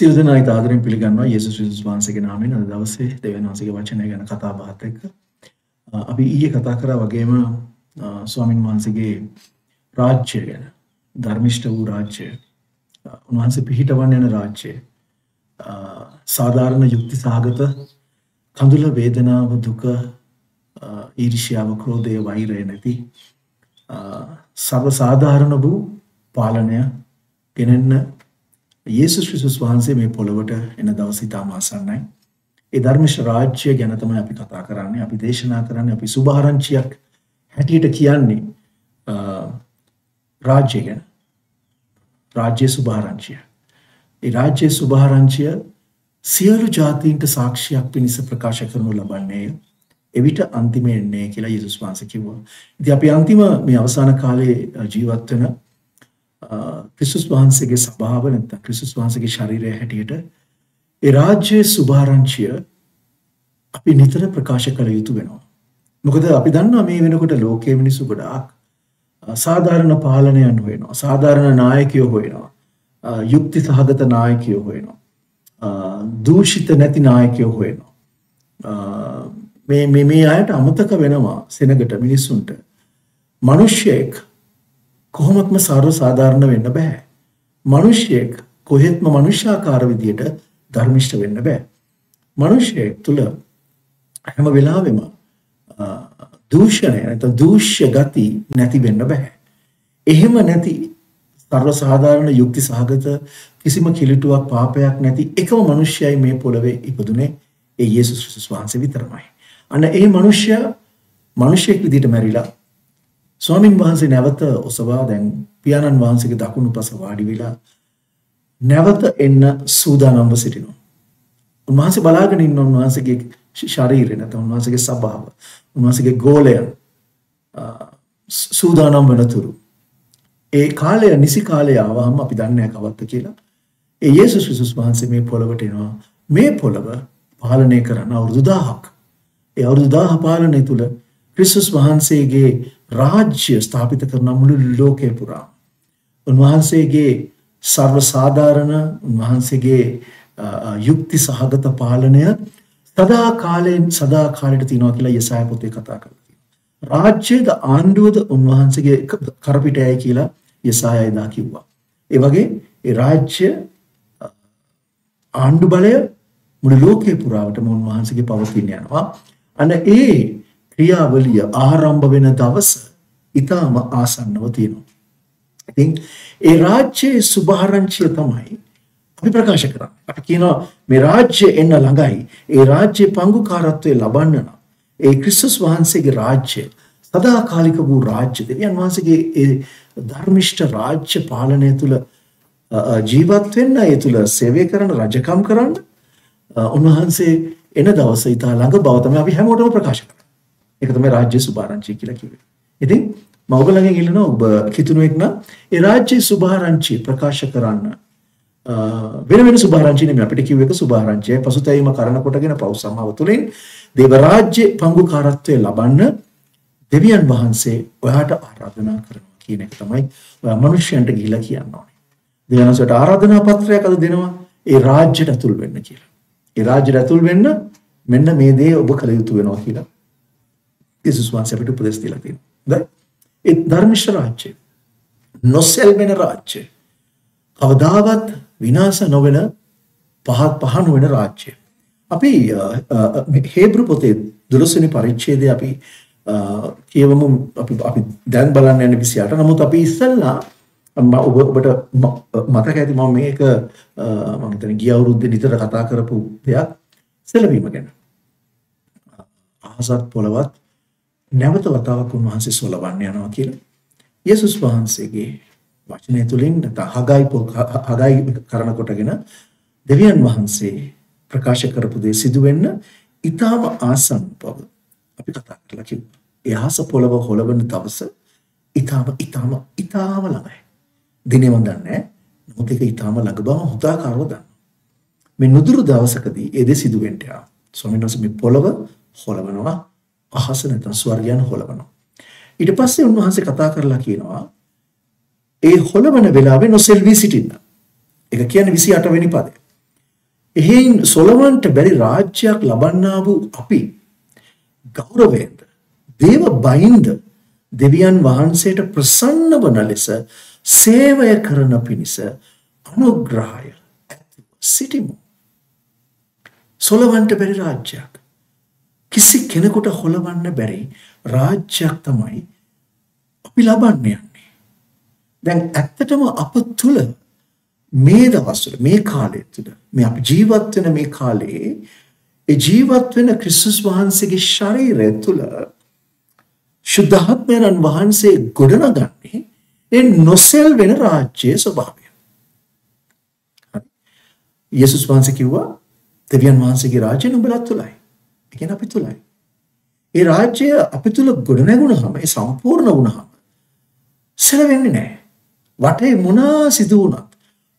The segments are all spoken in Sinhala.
සියලු දෙනා ඉතාදරෙන් පිළිගන්නවා යේසුස් ක්‍රිස්තුස් වහන්සේගේ නාමයෙන් අද දවසේ දෙවියන් වහන්සේගේ වචනය ගැන කතා බහත් එක්ක. අපි ඊයේ කතා කරා වගේම ස්වාමින් වහන්සේගේ රාජ්‍ය ගැන ධර්මිෂ්ඨ වූ රාජ්‍ය උන්වහන්සේ පිහිටවන්න යන රාජ්‍ය සාධාරණ යුක්ති සහගත කඳුල වේදනාව දුක ඊර්ෂ්‍යාව ක්‍රෝධය වෛරය නැති සර්ව සාධාරණ වූ පාලනය ගෙනෙන්න යේසුස් ක්‍රිස්තුස් වහන්සේ මේ පොළොවට එන දවස් ඉතාම ආසන්නයි. ඒ ධර්මිෂ රාජ්‍ය ගැන තමයි අපි කතා කරන්නේ. අපි දේශනා කරන්නේ අපි සුභාරංචියක් හැටියට කියන්නේ රාජ්‍ය ගැන. රාජ්‍ය සුභාරංචිය. ඒ රාජ්‍ය සුභාරංචිය සියලු ජාතීන්ට සාක්ෂියක් පිණිස ප්‍රකාශ කරනු ලබන්නේය. එවිට අන්තිම එන්නේ කියලා යේසුස් වහන්සේ කිව්වා. ඉතින් අපි අන්තිම මේ අවසාන කාලේ ජීවත් වෙන ක්‍රිස්තුස් වහන්සේගේ ස්වභාව නැත්නම් ක්‍රිස්තුස් වහන්සේගේ ශරීරය හැටියට ඒ රාජ්‍යයේ සුභාරංචිය අපි නිතර ප්‍රකාශ කළ යුතු වෙනවා. මොකද අපි දන්නවා මේ වෙනකොට ලෝකයේ මිනිස්සු ගොඩාක් සාධාරණ පාලනයන් හොයනවා. සාධාරණ නායකයෝ හොයනවා. යුක්ති සහගත නායකයෝ හොයනවා. දූෂිත නැති නායකයෝ හොයනවා. මේ මේ මේ අයට අමතක වෙනවා සෙනගට මිනිස්සුන්ට. මිනිස්සෙක් කොහොමත්ම සර්ව සාධාරණ වෙන්න බෑ. මිනිස්සෙක් කොහෙත්ම මනුෂ්‍යාකාර විදියට ධර්මිෂ්ඨ වෙන්න බෑ. මිනිස්සෙක් තුල හැම වෙලාවෙම දූෂණය නැත්නම් දූෂ්‍ය ගති නැති වෙන්න බෑ. එහෙම නැති සර්ව සාධාරණ යුක්ති සහගත කිසිම කිලිටුවක් පාපයක් නැති එකම මිනිසයයි මේ පොළවේ ඉපදුනේ ඒ යේසුස් ක්‍රිස්තුස් වහන්සේ විතරමයි. අන්න ඒ මිනිසයා මිනිසෙක් විදිහට මැරිලා ස්වාමින් වහන්සේ නැවත ඔසවා දැන් පියාණන් වහන්සේගේ දකුණු පස වාඩි වෙලා නැවත එන්න සූදානම්ව සිටිනවා. උන්වහන්සේ බලාගෙන ඉන්න උන්වහන්සේගේ ශරීරය නැත්නම් උන්වහන්සේගේ ස්වභාව, උන්වහන්සේගේ ගෝලයන් සූදානම් වෙනතුරු ඒ කාලය නිසි කාලය ආවහම අපි දන්නේ කවද්ද කියලා. ඒ යේසුස් ක්‍රිස්තුස් වහන්සේ මේ පොළවට එනවා. මේ පොළව පාලනය කරන අවුරුදු 1000ක්. ඒ අවුරුදු 1000 පාලනය තුල ක්‍රිස්තුස් වහන්සේගේ රාජ්‍ය ස්ථාපිත කරන මුළු ලෝකේ පුරා උන්වහන්සේගේ සර්ව සාධාරණ උන්වහන්සේගේ යුක්ති සහගත පාලනය සදා කාලයෙන් සදා කාලයට තියෙනවා කියලා යසාය පොතේ කතා කරලා තියෙනවා. රාජ්‍යද ආණ්ඩුවද උන්වහන්සේගේ කරපිටයයි කියලා යසාය එදා කිව්වා. ඒ වගේ ඒ රාජ්‍ය ආණ්ඩු බලය මුළු ලෝකේ පුරාවටම උන්වහන්සේගේ පවතින යනවා. අන්න ඒ ක්‍රියාවලිය ආරම්භ වෙන දවස ඊටම ආසන්නව තියෙනවා. ඉතින් ඒ රාජ්‍යයේ සුභාරංචිය තමයි අපි ප්‍රකාශ කරන්නේ. අපි කියනවා මේ රාජ්‍ය එන්න ළඟයි. ඒ රාජ්‍ය පංගුකාරත්වයේ ලබන්න නම් ඒ ක්‍රිස්තුස් වහන්සේගේ රාජ්‍ය සදාකාලික වූ රාජ්‍ය දෙවියන් වහන්සේගේ ඒ ධර්මිෂ්ඨ රාජ්‍ය පාලනය තුල ජීවත් වෙන්න ඒ තුල සේවය කරන රජකම් කරන්න උන්වහන්සේ එන දවස ඉතා ළඟ බව තමයි අපි හැමෝටම ප්‍රකාශ කරන්නේ. ඒක තමයි රාජ්‍ය සුභාරංචි කියලා කිව්වේ. ඉතින් මම ඔයගොල්ලන්ගෙන් ඉල්ලනවා ඔබ කිතුණුවෙක් නම් ඒ රාජ්‍ය සුභාරංචි ප්‍රකාශ කරන්න වෙන වෙන සුභාරංචි නෙමෙයි අපිට කිව්ව එක සුභාරංචිය පසුතැවීම කරන කොටගෙන පව් සමාව තුළින් දේව රාජ්‍ය පංගුකාරත්වයේ ලබන්න දෙවියන් වහන්සේ ඔයාට ආරාධනා කරනවා කියන එක තමයි ඔයා මිනිස්යන්ට ගිහිලා කියන්න ඕනේ. දෙවියන් වහන්සේට ආරාධනා පත්‍රයක් අද දෙනවා ඒ රාජ්‍යයට ඇතුල් වෙන්න කියලා. ඒ රාජ්‍යයට ඇතුල් වෙන්න මෙන්න මේ දේ ඔබ කළ යුතු වෙනවා කියලා යේසුස් වහන්සේ අපිට උපදෙස් දීලා තියෙනවා. හොඳයි. ඒ ධර්මිෂ්ඨ රාජ්‍ය නොසෙල්වෙන රාජ්‍ය කවදාවත් විනාශ නොවන පහත් පහන වෙන රාජ්‍ය. අපි හේබ්‍රු පොතේ 12 වෙනි පරිච්ඡේදයේ අපි කියවමු අපි අපි දැන් බලන්න යන 28. නමුත් අපි ඉස්සල්ලා ඔබ ඔබට මතක ඇති මම මේක මම හිතන්නේ ගිය අවුරුද්දේ නිතර කතා කරපු දෙයක් සෙලවීම ගැන. අහසත් පොළවත් නැවත වතාවක් උන්වහන්සේ සොලවන්න යනවා කියලා. යේසුස් වහන්සේගේ වචනය තුලින් හගයි හගයි කරන කොටගෙන දෙවියන් වහන්සේ ප්‍රකාශ කරපු දේ සිදු වෙන්න ඊටාම ආසන්න බව අපි කතා කරලා කිව්වා. ඒ අහස පොළව හොලවන දවස ඊටාම ඊටාම ඊටාම ළඟයි. දිනේ මන් දන්නේ නමුත් ඒක ඊටාම ළඟ බව හොදාකාරව දන්නවා. මේ නුදුරු දවසකදී ඒ දේ සිදු වෙන්න යා. ස්වාමීන් වහන්සේ මේ පොළව හොලවනවා අහස නැත්නම් ස්වර්ගයන් හොලවනවා. ඊට පස්සේ උන්වහන්සේ කතා කරලා කියනවා ඒ හොලවන වෙලාවේ නොසෙල්වි සිටින්න. ඒක කියන්නේ 28 වෙනි පදේ. එහෙන් සොලවන්ට බැරි රාජ්‍යයක් ලබන්නා වූ අපි ගෞරවයෙන්ද දේව බයින්ද දෙවියන් වහන්සේට ප්‍රසන්න වන ලෙස සේවය කරන පිණිස අනුග්‍රහය ඇතිව සිටිමු. සොලවන්ට බැරි රාජ්‍යයක්. කිසි කෙනෙකුට හොලවන්න බැරි රාජ්‍යයක් තමයි අපි ලබන්න යන්නේ. දැන් ඇත්තටම අප තුළ මේ දවස්වල මේ කාලය තුළ මේ අපි ජීවත් වෙන මේ කාලේ ඒ ජීවත් වෙන ක්‍රිස්තුස් වහන්සේගේ ශරීරය තුළ ශුද්ධාත්මයන් වහන්සේ ගොඩනගන්නේ ඒ නොසෙල් වෙන රාජ්‍යයේ ස්වභාවය. යේසුස් වහන්සේ කිව්වා දෙවියන් වහන්සේගේ රාජ්‍ය නුඹලා තුලයි. ඒ කියන්නේ අපි තුලයි. ඒ රාජ්‍ය අපි තුල ගොඩනැගුණාම ඒ සම්පූර්ණ වුණාම සැලවෙන්නේ නැහැ. වටේ මොන සිදු වුණත්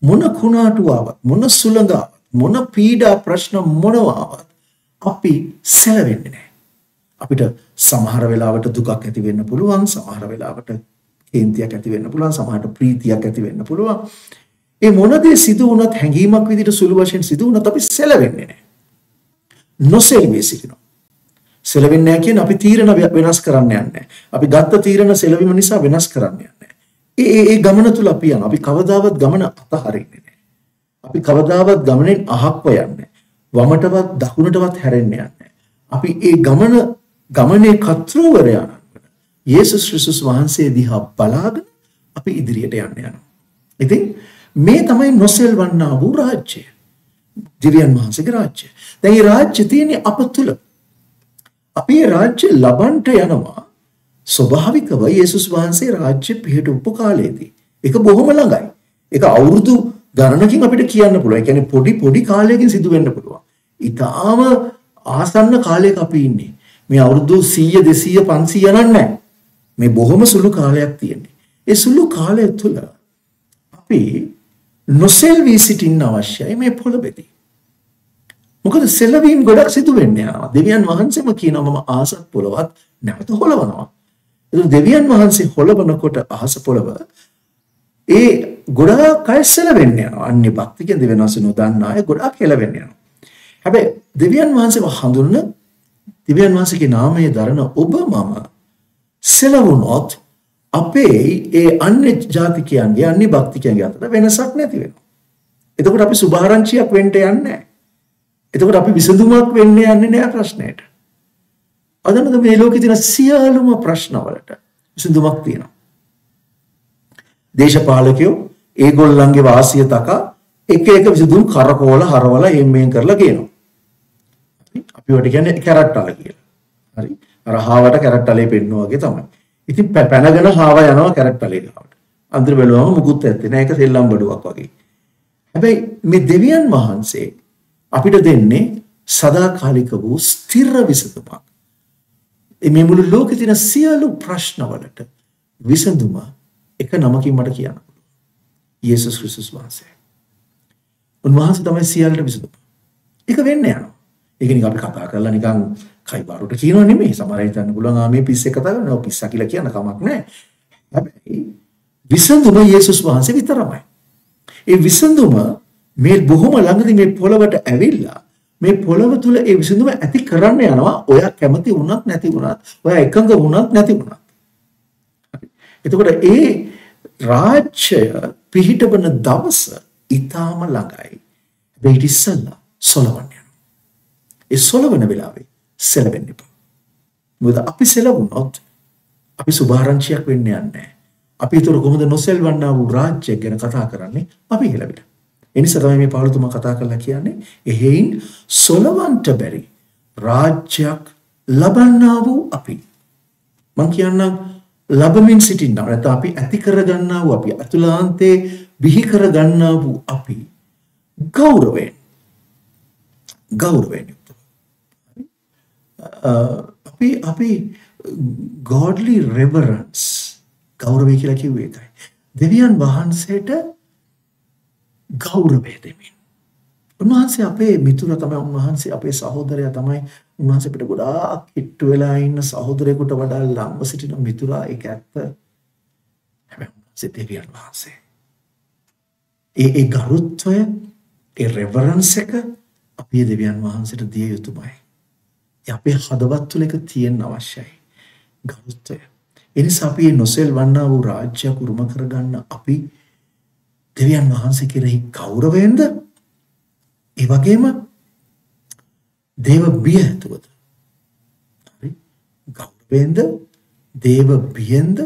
මොන කුණාටුවාවක් මොන සුළඟාවක් මොන පීඩා ප්‍රශ්න මොනවාවත් අපි සැලවෙන්නේ නැහැ. අපිට සමහර වෙලාවට දුකක් ඇති වෙන්න පුළුවන් සමහර වෙලාවට කේන්තියක් ඇති වෙන්න පුළුවන් සමහරට ප්‍රීතියක් ඇති වෙන්න පුළුවන්. ඒ මොන දේ සිදු වුණත් හැඟීමක් විදිහට සුළු වශයෙන් සිදු වුණත් අපි සැලවෙන්නේ නැහැ. නොසෙල්වී සිටිනවා. සෙලවෙන්නේ නැහැ කියන්නේ අපි තීරණ වෙනස් කරන්න යන්නේ අපි ගත්ත තීරණ සෙලවීම නිසා වෙනස් කරන්න යන්නේ ඒ ඒ ගමන තුල අපි යනවා. අපි කවදාවත් ගමන අතහරින්නේ නැහැ. අපි කවදාවත් ගමනෙන් අහක්ව යන්නේ වමටවත් දකුණටවත් හැරෙන්නේ නැහැ. අපි ඒ ගමන ගමනේ කර්තෘවරයා යේසුස් ක්‍රිස්තුස් වහන්සේ දිහා බලාගෙන අපි ඉදිරියට යන්න යනවා. ඉතින් මේ තමයි නොසෙල්වන්නා වූ රාජ්‍යය. දිව්‍යන් වහන්සේගේ රාජ්‍යය. දැන් මේ රාජ්‍ය තියෙන්නේ අප තුල. අපි මේ රාජ්‍ය ලබන්ට යනවා ස්වභාවිකව යේසුස් වහන්සේ රාජ්‍ය පිහිටුපු කාලයේදී. ඒක බොහොම ළඟයි. ඒක අවුරුදු ගණනකින් අපිට කියන්න පුළුවන්. ඒ කියන්නේ පොඩි පොඩි කාලයකින් සිදු වෙන්න පුළුවන්. ඊටාම ආසන්න කාලයක අපි ඉන්නේ. මේ අවුරුදු 100 200 500 නෑ. මේ බොහොම සුළු කාලයක් තියෙන්නේ. ඒ සුළු කාලය තුළ අපි නොසෙල්වී සිටින්න අවශ්‍යයි මේ පොළොවේදී. මොකද සෙලවීම් ගොඩක් සිදු වෙන්නේ යනවා. දෙවියන් වහන්සේම කියනවා මම ආසත් පොළවත් නැවත හොලවනවා. ඒක දෙවියන් වහන්සේ හොලවනකොට අහස පොළව ඒ ගොඩාක් අය සෙලවෙන්නේ යනවා. අන්‍ය භක්තිකයන් දෙවියන් වහන්සේ නොදන්නා අය ගොඩාක් හෙලවෙන්නේ යනවා. හැබැයි දෙවියන් වහන්සේව හඳුනන දෙවියන් වහන්සේගේ නාමය දරන ඔබ මම සෙලවුණොත් අපේ ඒ අන්‍ය ජාතිකයන්ගේ අන්‍ය භක්තිකයන්ගේ අතර වෙනසක් නැති වෙනවා. එතකොට අපි සුභාරංචියක් වෙන්න යන්නේ නැහැ. එතකොට අපි විසඳුමක් වෙන්න යන්නේ නැහැ ප්‍රශ්නයට. අදනද මේ ලෝකේ තියෙන සියලුම ප්‍රශ්නවලට විසඳුමක් තියෙනවා. දේශපාලකයෝ ඒගොල්ලන්ගේ වාසිය තකා එක එක විසඳුම් කරකෝල හරවලා එම් මෙන් කරලා කියනවා. අපි වට කියන්නේ කැරට්ටල කියලා. හරි. අර හාවට කැරට්ටලේ පෙන්නවා වගේ තමයි. ඉතින් පැනගෙන හාව යනවා කැරට්ටලේ ගාවට. අන්තිම බැලුවම මුකුත් ඇත්තේ නැහැ. ඒක සෙල්ලම් බඩුවක් වගේ. හැබැයි මේ දෙවියන් වහන්සේ අපිට දෙන්නේ සදාකාලික වූ ස්ථිර විසඳුමක්. මේ මුළු ලෝකේ තියෙන සියලු ප්‍රශ්නවලට විසඳුම එක නමකින් මට කියන්න පුළුවන්. යේසුස් ක්‍රිස්තුස් වහන්සේ. උන්වහන්සේ තමයි සියල්ලට විසඳුම. ඒක වෙන්න යනවා. ඒක නිකන් අපි කතා කරලා නිකන් කයිබාරුට කියනවා නෙමෙයි. සමහර අය හිතන්න පුළුවන් ආ මේ පිස්සේ කතා කරනවා පිස්සා කියලා කියන කමක් නැහැ. හැබැයි විසඳුම යේසුස් වහන්සේ විතරමයි. ඒ විසඳුම මේ බොහොම ළඟදී මේ පොළවට ඇවිල්ලා මේ පොළව තුල ඒ විසඳුම ඇති කරන්න යනවා. ඔයා කැමති වුණත් නැති වුණත්, ඔයා එකඟ වුණත් නැති වුණත්. එතකොට ඒ රාජ්‍යය පිහිටවන දවස ඊටාම ළඟයි. වෙයිටි ඉස්සල්ලා සොලවන්න යනවා. ඒ සොලවන වෙලාවේ සෙලවෙන්න එපා. මොකද අපි සෙලවුණොත් අපි සුභාරංචියක් වෙන්න යන්නේ අපි ඒතර කොහොමද නොසෙල්වන්නා වූ රාජ්‍යයක් ගැන කතා කරන්නේ අපි හෙලවිට. ඒ නිසා තමයි මේ පාළුතුමා කතා කරලා කියන්නේ එහෙයින් සොලවන්ට බැරි රාජ්‍යයක් ලබන්නා වූ අපි. මං කියන්නම් ලබමින් සිටින්නා නැත්නම් අපි ඇති කරගන්නා වූ අපි අතුලාන්තේ බිහි කරගන්නා වූ අපි ගෞරවයෙන් ගෞරවයෙන් අපි අපි godly reverence ගෞරවය කියලා කිව්වේ ඒකයි. දෙවියන් වහන්සේට ගෞරවය දෙමින්. උන්වහන්සේ අපේ මිතුර තමයි උන්වහන්සේ අපේ සහෝදරයා තමයි උන්වහන්සේ අපිට ගොඩාක් ඉට්ටු වෙලා ඉන්න සහෝදරයෙකුට වඩා ළඟ සිටින මිතුරා ඒක ඇත්ත. හැබැයි උන්වහන්සේ දෙවියන් වහන්සේ. ඒ ඒ ගරුත්වය ඒ රෙවරන්ස් එක අපි දෙවියන් වහන්සේට දිය යුතුමයි. අපේ හදවත් තුළ එක තියෙන්න අවශ්‍යයි. ගෞරවය. එනිසා අපි නොසෙල් වන්නා වූ රාජ්‍යයක් උරුම කරගන්න අපි දෙවියන් වහන්සේ කෙරෙහි ගෞරවයෙන්ද ඒ වගේම දේව බිය ඇතුවද හරි. ගෞරවයෙන්ද? දේව බියෙන්ද?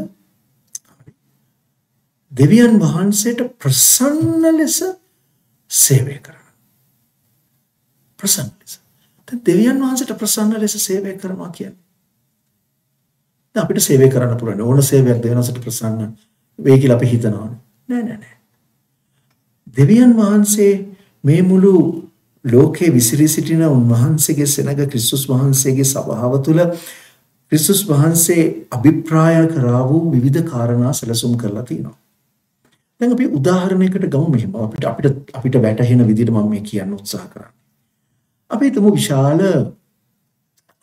දෙවියන් වහන්සේට ප්‍රසන්න ලෙස සේවය කරන ප්‍රසන්න ලෙස. දැන් දෙවියන් වහන්සේට ප්‍රසන්න ලෙස සේවය කරනවා කියන්නේ. දැන් අපිට සේවය කරන්න පුළුවන්. ඕන සේවයක් දෙවියන් වහන්සේට ප්‍රසන්න වෙයි කියලා අපි හිතනවානේ නෑ නෑ නෑ. දෙවියන් වහන්සේ මේ මුළු ලෝකේ විසිරී සිටින උන්වහන්සේගේ සෙනඟ ක්‍රිස්තුස් වහන්සේගේ සභාව තුළ ක්‍රිස්තුස් වහන්සේ අභිප්‍රාය කරා වූ විවිධ කාරණා සැලසුම් කරලා තිනවා. දැන් අපි උදාහරණයකට ගමු මෙහෙම. අපිට අපිට අපිට වැටහෙන විදිහට මම මේ කියන්න උත්සාහ කරන්නේ. අපි හිතමු විශාල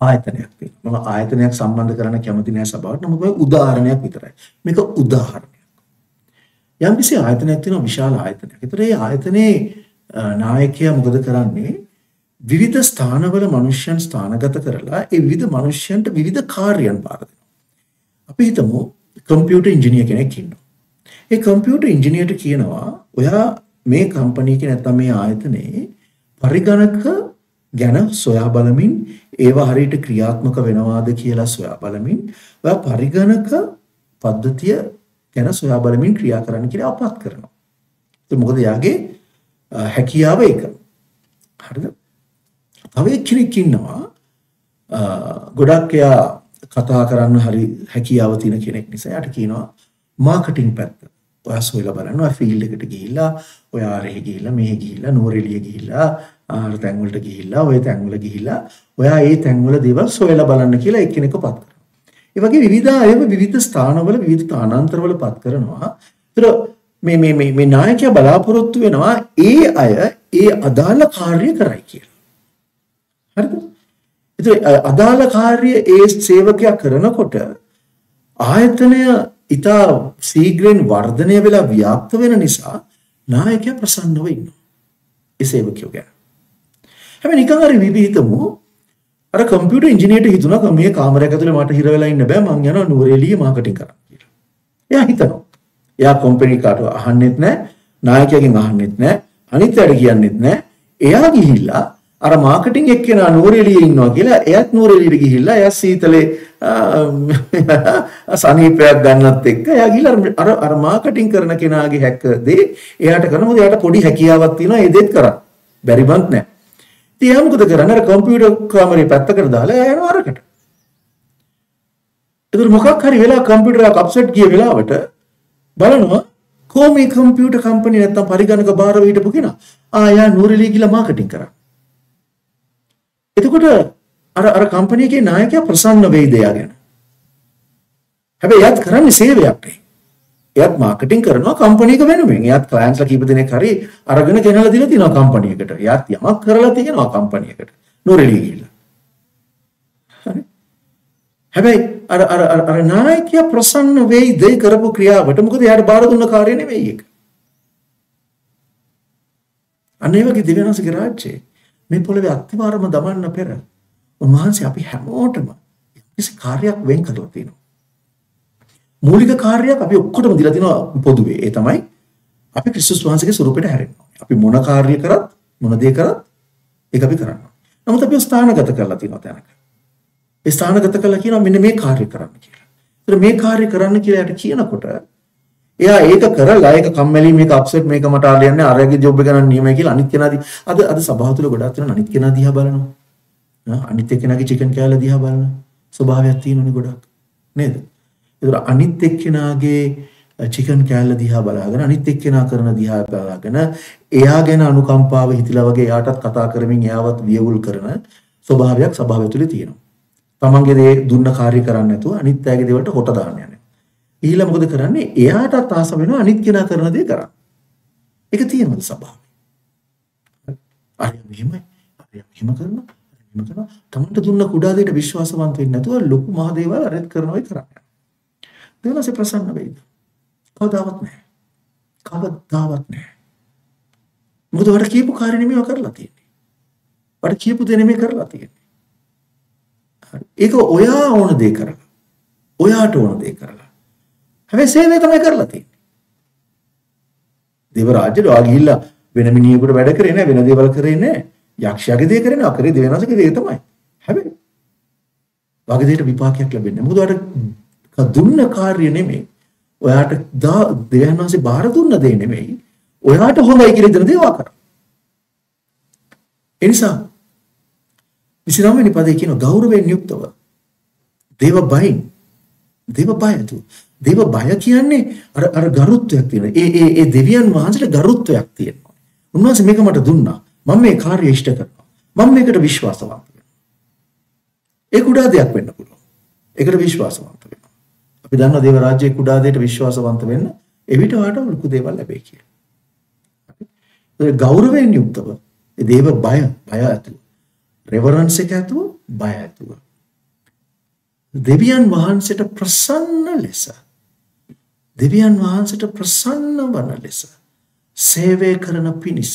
ආයතනයක් තියෙනවා. මම ආයතනයක් සම්බන්ධ කරන්න කැමති නෑ සභාවට. නමුත් මේ උදාහරණයක් විතරයි. මේක උදාහරණයක්. යම්කිසි ආයතනයක් තියෙනවා විශාල ආයතනයක්. ඒතර ඒ ආයතනයේ නායකයා මොකද කරන්නේ? විවිධ ස්ථානවල මිනිස්යන් ස්ථානගත කරලා ඒ විවිධ මිනිස්යන්ට විවිධ කාර්යයන් බාර දෙනවා. අපි හිතමු කම්පියුටර් ඉංජිනේර කෙනෙක් ඉන්නවා. ඒ කම්පියුටර් ඉංජිනේරට කියනවා ඔයා මේ කම්පැනි එකේ නැත්නම් මේ ආයතනයේ පරිගණක ගැන සොයා බලමින් ඒවා හරියට ක්‍රියාත්මක වෙනවාද කියලා සොයා බලමින් ඔයා පරිගණක පද්ධතිය ගැන සොයා බලමින් ක්‍රියා කරන්න කියලා අපත් කරනවා. ඒක මොකද යාගේ හැකියාව ඒක. හරිද? තව එක්කෙනෙක් ඉන්නවා ගොඩක් එයා කතා කරන්න හරි හැකියාව තියෙන කෙනෙක් නිසා යාට කියනවා මාකටිං පැත්ත. ඔයා සොයලා බලන්න ඔයා ෆීල්ඩ් එකට ගිහිල්ලා ඔයා ආරෙහි ගිහිල්ලා මෙහෙ ගිහිල්ලා නෝරෙලිය ගිහිල්ලා ආර තැන් වලට ගිහිල්ලා ඔය තැන් වල ගිහිල්ලා ඔයා ඒ තැන් වල දේවල් සොයලා බලන්න කියලා එක්කෙනෙක්ව පත් කරනවා. ඒ වගේ විවිධ අයව විවිධ ස්ථානවල විවිධ තානාන්තරවල පත් කරනවා. ඒතර මේ මේ මේ මේ නායකයා බලාපොරොත්තු වෙනවා ඒ අය ඒ අදාළ කාර්ය කරයි කියලා. හරිද? ඒතර අදාළ කාර්ය ඒ සේවකයා කරනකොට ආයතනය ඊටා ශීඝ්‍රයෙන් වර්ධනය වෙලා ව්‍යාප්ත වෙන නිසා නායකයා ප්‍රසන්නව ඉන්නවා. ඒ සේවකයෝ ගැන. හැබැයි නිකන් හරි විවිධිතමු අර කම්පියුටර් ඉංජිනේරට හිතුණා මේ කාමරයක් ඇතුලේ මට හිර වෙලා ඉන්න බෑ මං යනවා නුවරඑළිය මාකටිං කරන්න කියලා. එයා හිතනවා. එයා කම්පැනි කාට අහන්නෙත් නෑ, නායකයාගෙන් අහන්නෙත් නෑ, අනිත් අයට කියන්නෙත් නෑ. එයා ගිහිල්ලා අර මාකටිං එක්කෙනා නුවරඑළියේ ඉන්නවා කියලා එයාත් නුවරඑළියට ගිහිල්ලා එයා සීතලේ සනීපයක් ගන්නත් එක්ක එයා ගිහිල්ලා අර අර මාකටිං කරන කෙනාගේ හැක දේ එයාට කරන මොකද එයාට පොඩි හැකියාවක් තියෙනවා ඒ දෙත් කරා. බැරි බන්ත් නෑ. ඉතින් එයා මොකද කරන්නේ? අර කම්පියුටර් කාමරේ පැත්තකට දාලා එයා යනවා අරකට. ඒතර මොකක් හරි වෙලා කම්පියුටර් එක අප්සෙට් ගිය වෙලාවට බලනවා කොහොමයි කම්පියුටර් කම්පැනි නැත්තම් පරිගණක බාරව හිටපු කෙනා. ආ එයා නූරලී කියලා මාකටිං කරා. එතකොට අර අර කම්පැනි එකේ නායකයා ප්‍රසන්න වෙයිද එයා ගැන. හැබැයි එයාත් කරන්නේ සේවයක් නේ. එයාත් මාකටිං කරනවා කම්පැනි එක වෙනුවෙන්. එයාත් ක්ලයන්ට්ස්ලා කීප දෙනෙක් හරි අරගෙන ගෙනලා දීලා තියෙනවා කම්පැනි එකට. එයාත් යමක් කරලා තියෙනවා කම්පැනි එකට. නොරෙලි ගිහිල්ලා. හරි. හැබැයි අර අර අර අර නායකයා ප්‍රසන්න වෙයි දෙයි කරපු ක්‍රියාවට මොකද එයාට බාර දුන්න කාර්ය නෙවෙයි ඒක. අනේ වගේ දිව්‍යනාසික රාජ්‍යයේ මේ පොළවේ අත්තිවාරම දමන්න පෙර උන්වහන්සේ අපි හැමෝටම කිසි කාර්යයක් වෙන් කරලා තියෙනවා. මූලික කාර්යයක් අපි ඔක්කොටම දීලා තිනවා පොදුවේ. ඒ තමයි අපි ක්‍රිස්තුස් වහන්සේගේ ස්වරූපයට හැරෙන්න ඕනේ. අපි මොන කාර්ය කරත් මොන දේ කරත් ඒක අපි කරන්න. නමුත් අපි ස්ථානගත කරලා තිනවා තැනක. ඒ ස්ථානගත කරලා කියනවා මෙන්න මේ කාර්ය කරන්න කියලා. ඒතර මේ කාර්ය කරන්න කියලා යට කියනකොට එයා ඒක කරලා ඒක කම්මැලි මේක අප්සෙට් මේක මට ආලියන්නේ අරගේ ජොබ් එක ගන්න නියමයි කියලා අනිත් කෙනාදී අද අද සභාව තුළ ගොඩක් වෙන අනිත් කෙනා දිහා බලනවා. අනිත් එක්කෙනාගේ චිකන් කෑල්ල දිහා බලන ස්වභාවයක් තියෙනවනේ ගොඩක්. නේද? ඒතර අනිත් එක්කෙනාගේ චිකන් කෑල්ල දිහා බලාගෙන අනිත් එක්කෙනා කරන දිහා බලාගෙන එයා ගැන අනුකම්පාව හිතිලා වගේ එයාටත් කතා කරමින් එයාවත් වියවුල් කරන ස්වභාවයක් සභාව තුළ තියෙනවා. තමන්ගේ දේ දුන්න කාර්ය කරන්නේ නැතුව අනිත් අයගේ දේවල්ට හොට දාන්න යනවා. ඊළඟ මොකද කරන්නේ? එයාටත් ආස වෙනවා අනිත් කෙනා කරන දේ කරන්න. ඒක තියෙනවද සභාවේ? අර මෙහෙමයි. අර මෙහෙම කරනවා. මෙහෙම කරනවා. තමන්ට දුන්න කුඩා දෙයට විශ්වාසවන්ත වෙන්නේ නැතුව ලොකු මහ දේවල් අරත් කරනවයි කරන්නේ. දෙවනසේ ප්‍රසන්න වෙයිද? කවදාවත් නැහැ. කවදාවත් නැහැ. මොකද වඩ කියපු කාර්ය නෙමෙයි කරලා තියෙන්නේ. වට කියපු දේ නෙමෙයි කරලා තියෙන්නේ. හරි. ඒක ඔයා ඕන දේ කරලා. ඔයාට ඕන දේ කරලා. හැබැයි සේවය තමයි කරලා තියෙන්නේ. දේව රාජ්‍යෙට ඔයා ගිහිල්ලා වෙන මිනිහෙකුට වැඩ කරේ නැහැ වෙන දේවල් කරේ නැහැ. යක්ෂයාගේ දේ කරේ නැහැ. කරේ දෙවියන්වහන්සේගේ දේ තමයි. හැබැයි වගේ දෙයට විපාකයක් ලැබෙන්නේ. මොකද ඔයාට දුන්න කාර්ය නෙමෙයි. ඔයාට දෙවියන්වහන්සේ බාර දුන්න දේ නෙමෙයි. ඔයාට හොඳයි කියලා දෙන දේ ඔයා කරා. එනිසා 29 වෙනි පදේ කියන ගෞරවයෙන් යුක්තව දේව බයින් දේව බයතු දේව බය කියන්නේ අර අර ගරුත්වයක් තියෙන. ඒ ඒ ඒ දෙවියන් වහන්සේට ගරුත්වයක් තියෙනවා. උන්වහන්සේ මේක මට දුන්නා. මම මේ කාර්යය ඉෂ්ට කරනවා. මම මේකට විශ්වාසවත් වෙනවා. ඒ කුඩා දෙයක් වෙන්න පුළුවන්. ඒකට විශ්වාසවන්ත වෙනවා. අපි දන්නා දේව රාජ්‍යයේ කුඩා දෙයට විශ්වාසවන්ත වෙන්න එවිට ඔයාට ලොකු දේවල් ලැබෙයි කියලා. ඒ ගෞරවයෙන් යුක්තව ඒ දේව බය බය ඇතුව රෙවරන්ස් එක ඇතුව බය ඇතුව දෙවියන් වහන්සේට ප්‍රසන්න ලෙස දෙවියන් වහන්සේට ප්‍රසන්න වන ලෙස සේවය කරන පිණිස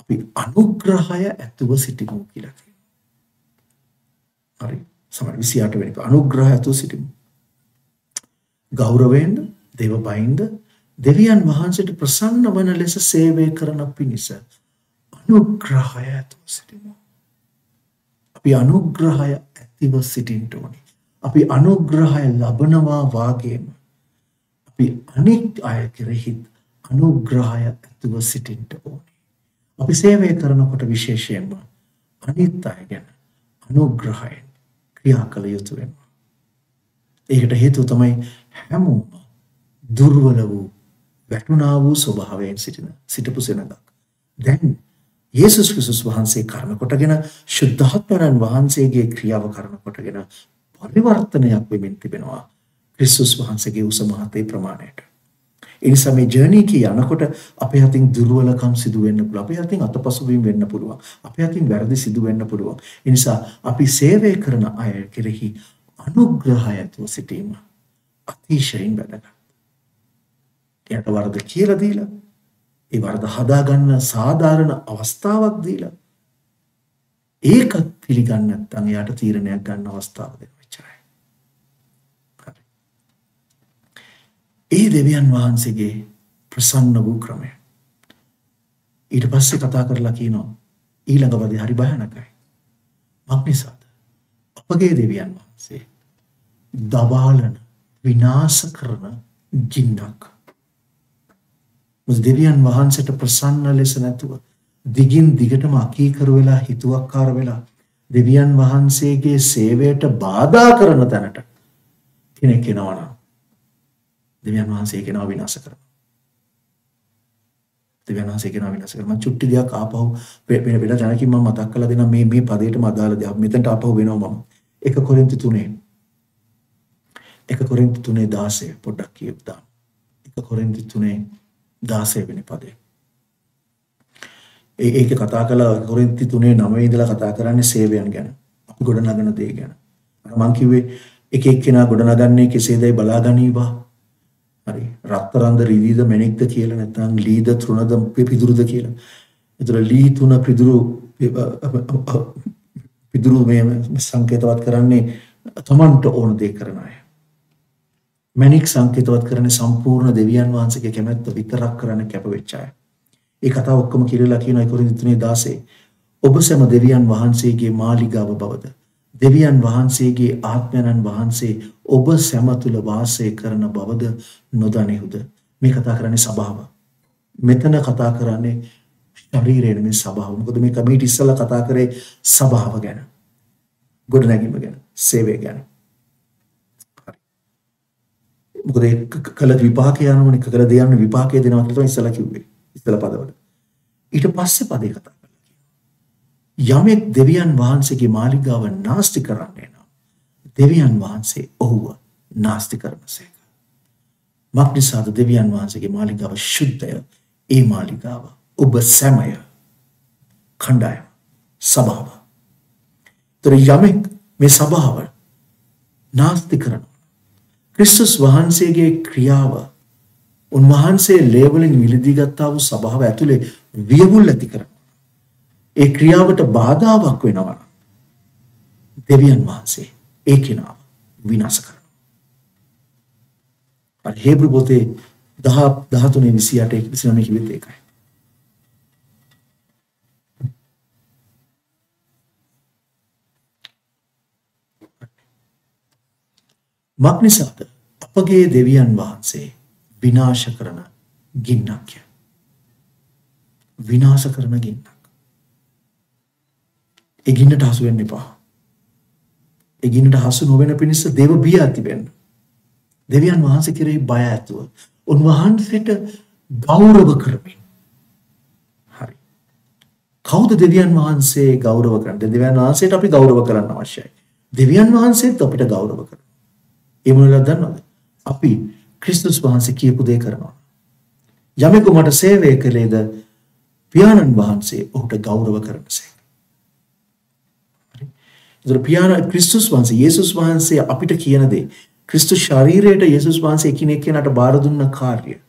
අපි අනුග්‍රහය ඇතුව සිටිමු කියලා කියනවා. හරි. සමහර 28 වෙනි අනුග්‍රහය ඇතුව සිටිමු. ගෞරවයෙන්ද දේව බයින්ද දෙවියන් වහන්සේට ප්‍රසන්න වන ලෙස සේවය කරන පිණිස අනුග්‍රහය ඇතුව සිටිමු. අපි අනුග්‍රහය ඇතිව සිටින්න ඕනේ. අපි අනුග්‍රහය ලබනවා වාගේම අපි අනිත් අය කෙරෙහි අනුග්‍රහය ඇතුව සිටින්න ඕනේ. අපි සේවය කරනකොට විශේෂයෙන්ම අනිත් අය ගැන අනුග්‍රහයෙන් ක්‍රියා කළ යුතු වෙනවා. ඒකට හේතුව තමයි හැමෝම දුර්වල වූ වැටුණා වූ ස්වභාවයෙන් සිටින සිටපු සෙනඟක්. දැන් යේසුස් ක්‍රිස්තුස් වහන්සේ කරන කොටගෙන ශුද්ධාත්මයන් වහන්සේගේ ක්‍රියාව කරන කොටගෙන පරිවර්තනයක් වෙමින් තිබෙනවා ක්‍රිස්තුස් වහන්සේගේ උස මහතේ ප්‍රමාණයට. ඒ නිසා මේ ජර්නි කී යනකොට අපේ අතින් දුර්වලකම් සිදු වෙන්න පුළුවන්. අපේ අතින් අතපසුවීම් වෙන්න පුළුවන්. අපේ අතින් වැරදි සිදු වෙන්න පුළුවන්. ඒ නිසා අපි සේවය කරන අය කෙරෙහි අනුග්‍රහය ඇතුව සිටීම අතිශයින් වැදගත්. එයාට වරද කියලා දීලා ඒ වරද හදාගන්න සාධාරණ අවස්ථාවක් දීලා ඒකත් පිළිගන්න නැත්නම් එයාට තීරණයක් ගන්න අවස්ථාව දෙන්න එච්චරයි. හරි. ඒ දෙවියන් වහන්සේගේ ප්‍රසන්න වූ ක්‍රමය. ඊට පස්සේ කතා කරලා කියනවා ඊළඟ වදේ හරි භයානකයි. මක් නිසාද? අපගේ දෙවියන් වහන්සේ දවාලන විනාශ කරන ජින්නක්. දෙවියන් වහන්සේට ප්‍රසන්න ලෙස නැතුව දිගින් දිගටම අකීකරු වෙලා හිතුවක්කාර වෙලා දෙවියන් වහන්සේගේ සේවයට බාධා කරන තැනට කෙනෙක් එනවා නම් දෙවියන් වහන්සේ කෙනාව විනාශ කරනවා. දෙවියන් වහන්සේ කෙනාව විනාශ කරනවා. මම චුට්ටි දෙයක් ආපහු වෙන වෙන තැනකින් මම මතක් කරලා දෙනවා මේ මේ පදේටම අදාළ දෙයක්. මෙතනට ආපහු වෙනවා මම. 1 කොරින්ති 3 1 කොරින්ති 3 16 පොඩ්ඩක් කියපුවා. 1 කොරින්ති 3 16 වෙනි පදේ. ඒ ඒක කතා කළා කොරින්ති 3 9 ඉඳලා කතා කරන්නේ සේවයන් ගැන. අපි ගොඩනගන දේ ගැන. මම කිව්වේ එක එක්කෙනා ගොඩනගන්නේ කෙසේදයි බලා ගනීවා. හරි. රත්තරන්ද රිදීද මැණික්ද කියලා නැත්නම් ලීද තෘණද පිදුරුද කියලා. ඒතර ලී තුන පිදුරු පිදුරු මේ සංකේතවත් කරන්නේ තමන්ට ඕන දේ කරන අය. මැණික් සංකේතවත් කරන්නේ සම්පූර්ණ දෙවියන් වහන්සේගේ කැමැත්ත විතරක් කරන්න කැප වෙච්ච අය. ඒ කතාව ඔක්කොම කියලා කියනවා කොරින්ති 3:16. ඔබ සෑම දෙවියන් වහන්සේගේ මාලිගාව බවද දෙවියන් වහන්සේගේ ආත්මයන්න් වහන්සේ ඔබ සෑම තුල වාසය කරන බවද නොදැනෙහුද? මේ කතා කරන්නේ සභාව. මෙතන කතා කරන්නේ ශරීරයේ නෙමෙයි සභාව. මොකද මේ කමිටි ඉස්සලා කතා කරේ සභාව ගැන. ගොඩනැගීම ගැන, සේවය ගැන. මොකද ඒ කළ විපාකය යනවනේ කළ දේ යන විපාකය දෙනවා කියලා තමයි ඉස්සලා කිව්වේ. ඉස්සලා පදවල. ඊට පස්සේ පදේ කතා කරලා කියනවා. යමෙක් දෙවියන් වහන්සේගේ මාලිගාව නාස්ති කරන්නේ නම් දෙවියන් වහන්සේ ඔහුව නාස්ති කරනසේක. මක්නිසාද දෙවියන් වහන්සේගේ මාලිගාව ශුද්ධය. ඒ මාලිගාව ඔබ සැමය. කණ්ඩායම සභාව. තොර යමෙක් මේ සභාව නාස්ති කරනවා ක්‍රිස්තුස් වහන්සේගේ ක්‍රියාව උන්වහන්සේ ලේවලින් මිලදී ගත්තා වූ සභාව ඇතුලේ වියවුල් ඇති කරනවා. ඒ ක්‍රියාවට බාධාවක් වෙනවා දෙවියන් වහන්සේ ඒ කෙනාව විනාශ කරනවා. අර හේබ්‍රු පොතේ 10 13 28 29 කිව්වෙත් ඒකයි. මක්නිසාද අපගේ දෙවියන් වහන්සේ විනාශ කරන ගින්නක්ය. විනාශ කරන ගින්නක්. ඒ ගින්නට හසු වෙන්න එපා. ඒ ගින්නට හසු නොවන පිණිස දේව බිය ඇති වෙන්න. දෙවියන් වහන්සේ කෙරෙහි බය ඇතුව උන්වහන්සේට ගෞරව කරමින්. හරි. කවුද දෙවියන් වහන්සේ ගෞරව කරන්නේ? දෙවියන් වහන්සේට අපි ගෞරව කරන්න අවශ්‍යයි. දෙවියන් වහන්සේත් අපිට ගෞරව කරනවා. ඒ මොනවද දන්නවද? අපි ක්‍රිස්තුස් වහන්සේ කියපු දේ කරනවා. යමෙකු මට සේවය කළේද පියාණන් වහන්සේ ඔහුට ගෞරව කරනසේ. හරි. පියාණන් ක්‍රිස්තුස් වහන්සේ යේසුස් වහන්සේ අපිට කියන දේ ක්‍රිස්තු ශරීරයට යේසුස් වහන්සේ එකිනෙක කෙනාට බාර දුන්න කාර්ය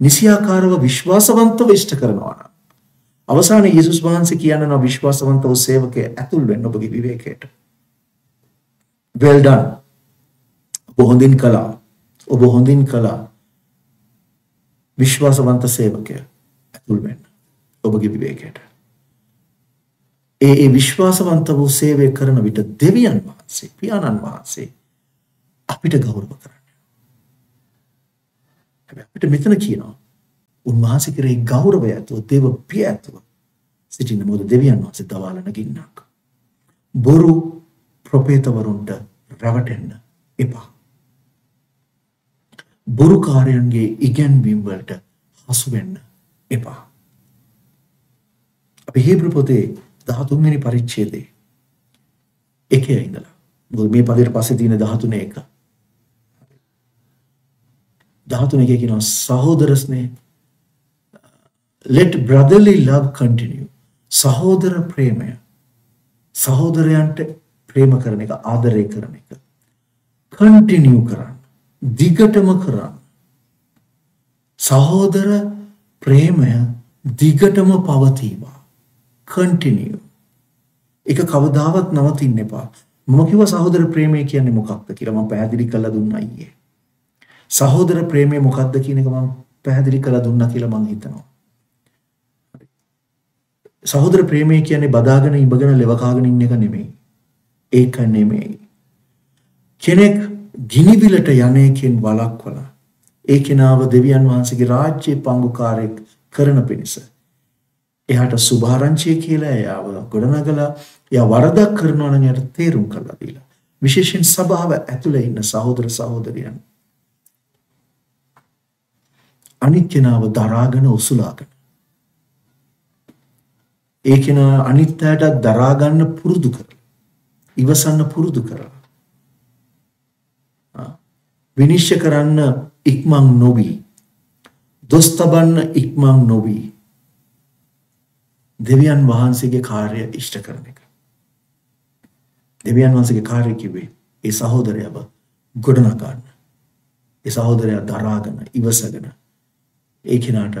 නිසියාකාරව විශ්වාසවන්තව ඉෂ්ට කරනවා නම් අවසානයේ යේසුස් වහන්සේ කියනවා විශ්වාසවන්ත වූ සේවකයා ඇතුල් වෙන්න ඔබගේ විවේකයට. well done. ඔබ හොඳින් කළා. ඔබ හොඳින් කළා. විශ්වාසවන්ත සේවකයා ඇතුල් වෙන්න ඔබගේ විවේකයට. ඒ ඒ විශ්වාසවන්ත වූ සේවය කරන විට දෙවියන් වහන්සේ පියාණන් වහන්සේ අපිට ගෞරව කරන්න. හැබැයි අපිට මෙතන කියනවා උන්වහන්සේ කෙරෙහි ගෞරවය ඇතුව දේව පිය ඇතුව සිටින මොකද දෙවියන් වහන්සේ දවාලන ගින්නක්. බොරු ප්‍රොපේතවරුන්ට රැවටෙන්න එපා. බොරුකාරයන්ගේ ඉගැන්වීම් වලට හසු වෙන්න එපා. අපි හේබ්‍රු පොතේ 13 වෙනි පරිච්ඡේදයේ එකේ ඉඳලා මොකද මේ පදයට පස්සේ තියෙන 13 එක. 13 එකේ කියනවා සහෝදරස්නේ let brotherly love continue. සහෝදර ප්‍රේමය සහෝදරයන්ට ප්‍රේම කරන එක ආදරය කරන එක කන්ටිනියු කරන්න දිගටම කරන්න සහෝදර ප්‍රේමය දිගටම පවතීවා. කන්ටිනියු එක කවදාවත් නවතින්න එපා. මම කිව්වා සහෝදර ප්‍රේමය කියන්නේ මොකක්ද කියලා මම පැහැදිලි කරලා දුන්නා ඊයේ. සහෝදර ප්‍රේමය මොකක්ද කියන එක මම පැහැදිලි කරලා දුන්නා කියලා මම හිතනවා. සහෝදර ප්‍රේමය කියන්නේ බදාගෙන ඉබගෙන ලෙවකාගෙන ඉන්න එක නෙමෙයි. ඒක නෙමෙයි. කෙනෙක් ගිනිවිලට යන්නේකින් වළක්වලා ඒ කෙනාව දෙවියන් වහන්සේගේ රාජ්‍යයේ පංගුකාරයෙක් කරන පිණිස එයාට සුභාරංචිය කියලා එයාව ගොඩනගලා එයා වරදක් කරනවා නම් එයාට තේරුම් කරලා දීලා. විශේෂයෙන් සභාව ඇතුළේ ඉන්න සහෝදර සහෝදරියන්. අනිත් කෙනාව දරාගෙන උසුලාගෙන. ඒ කෙනා අනිත් අයට දරා ගන්න පුරුදු කරලා ඉවසන්න පුරුදු කරලා විනිශ්චය කරන්න ඉක්මන් නොවී දොස් තබන්න ඉක්මන් නොවී දෙවියන් වහන්සේගේ කාර්ය ඉෂ්ට කරන එක. දෙවියන් වහන්සේගේ කාර්ය කිව්වේ ඒ සහෝදරයව ගොඩනගන්න. ඒ සහෝදරයා දරාගෙන ඉවසගෙන ඒ කෙනාට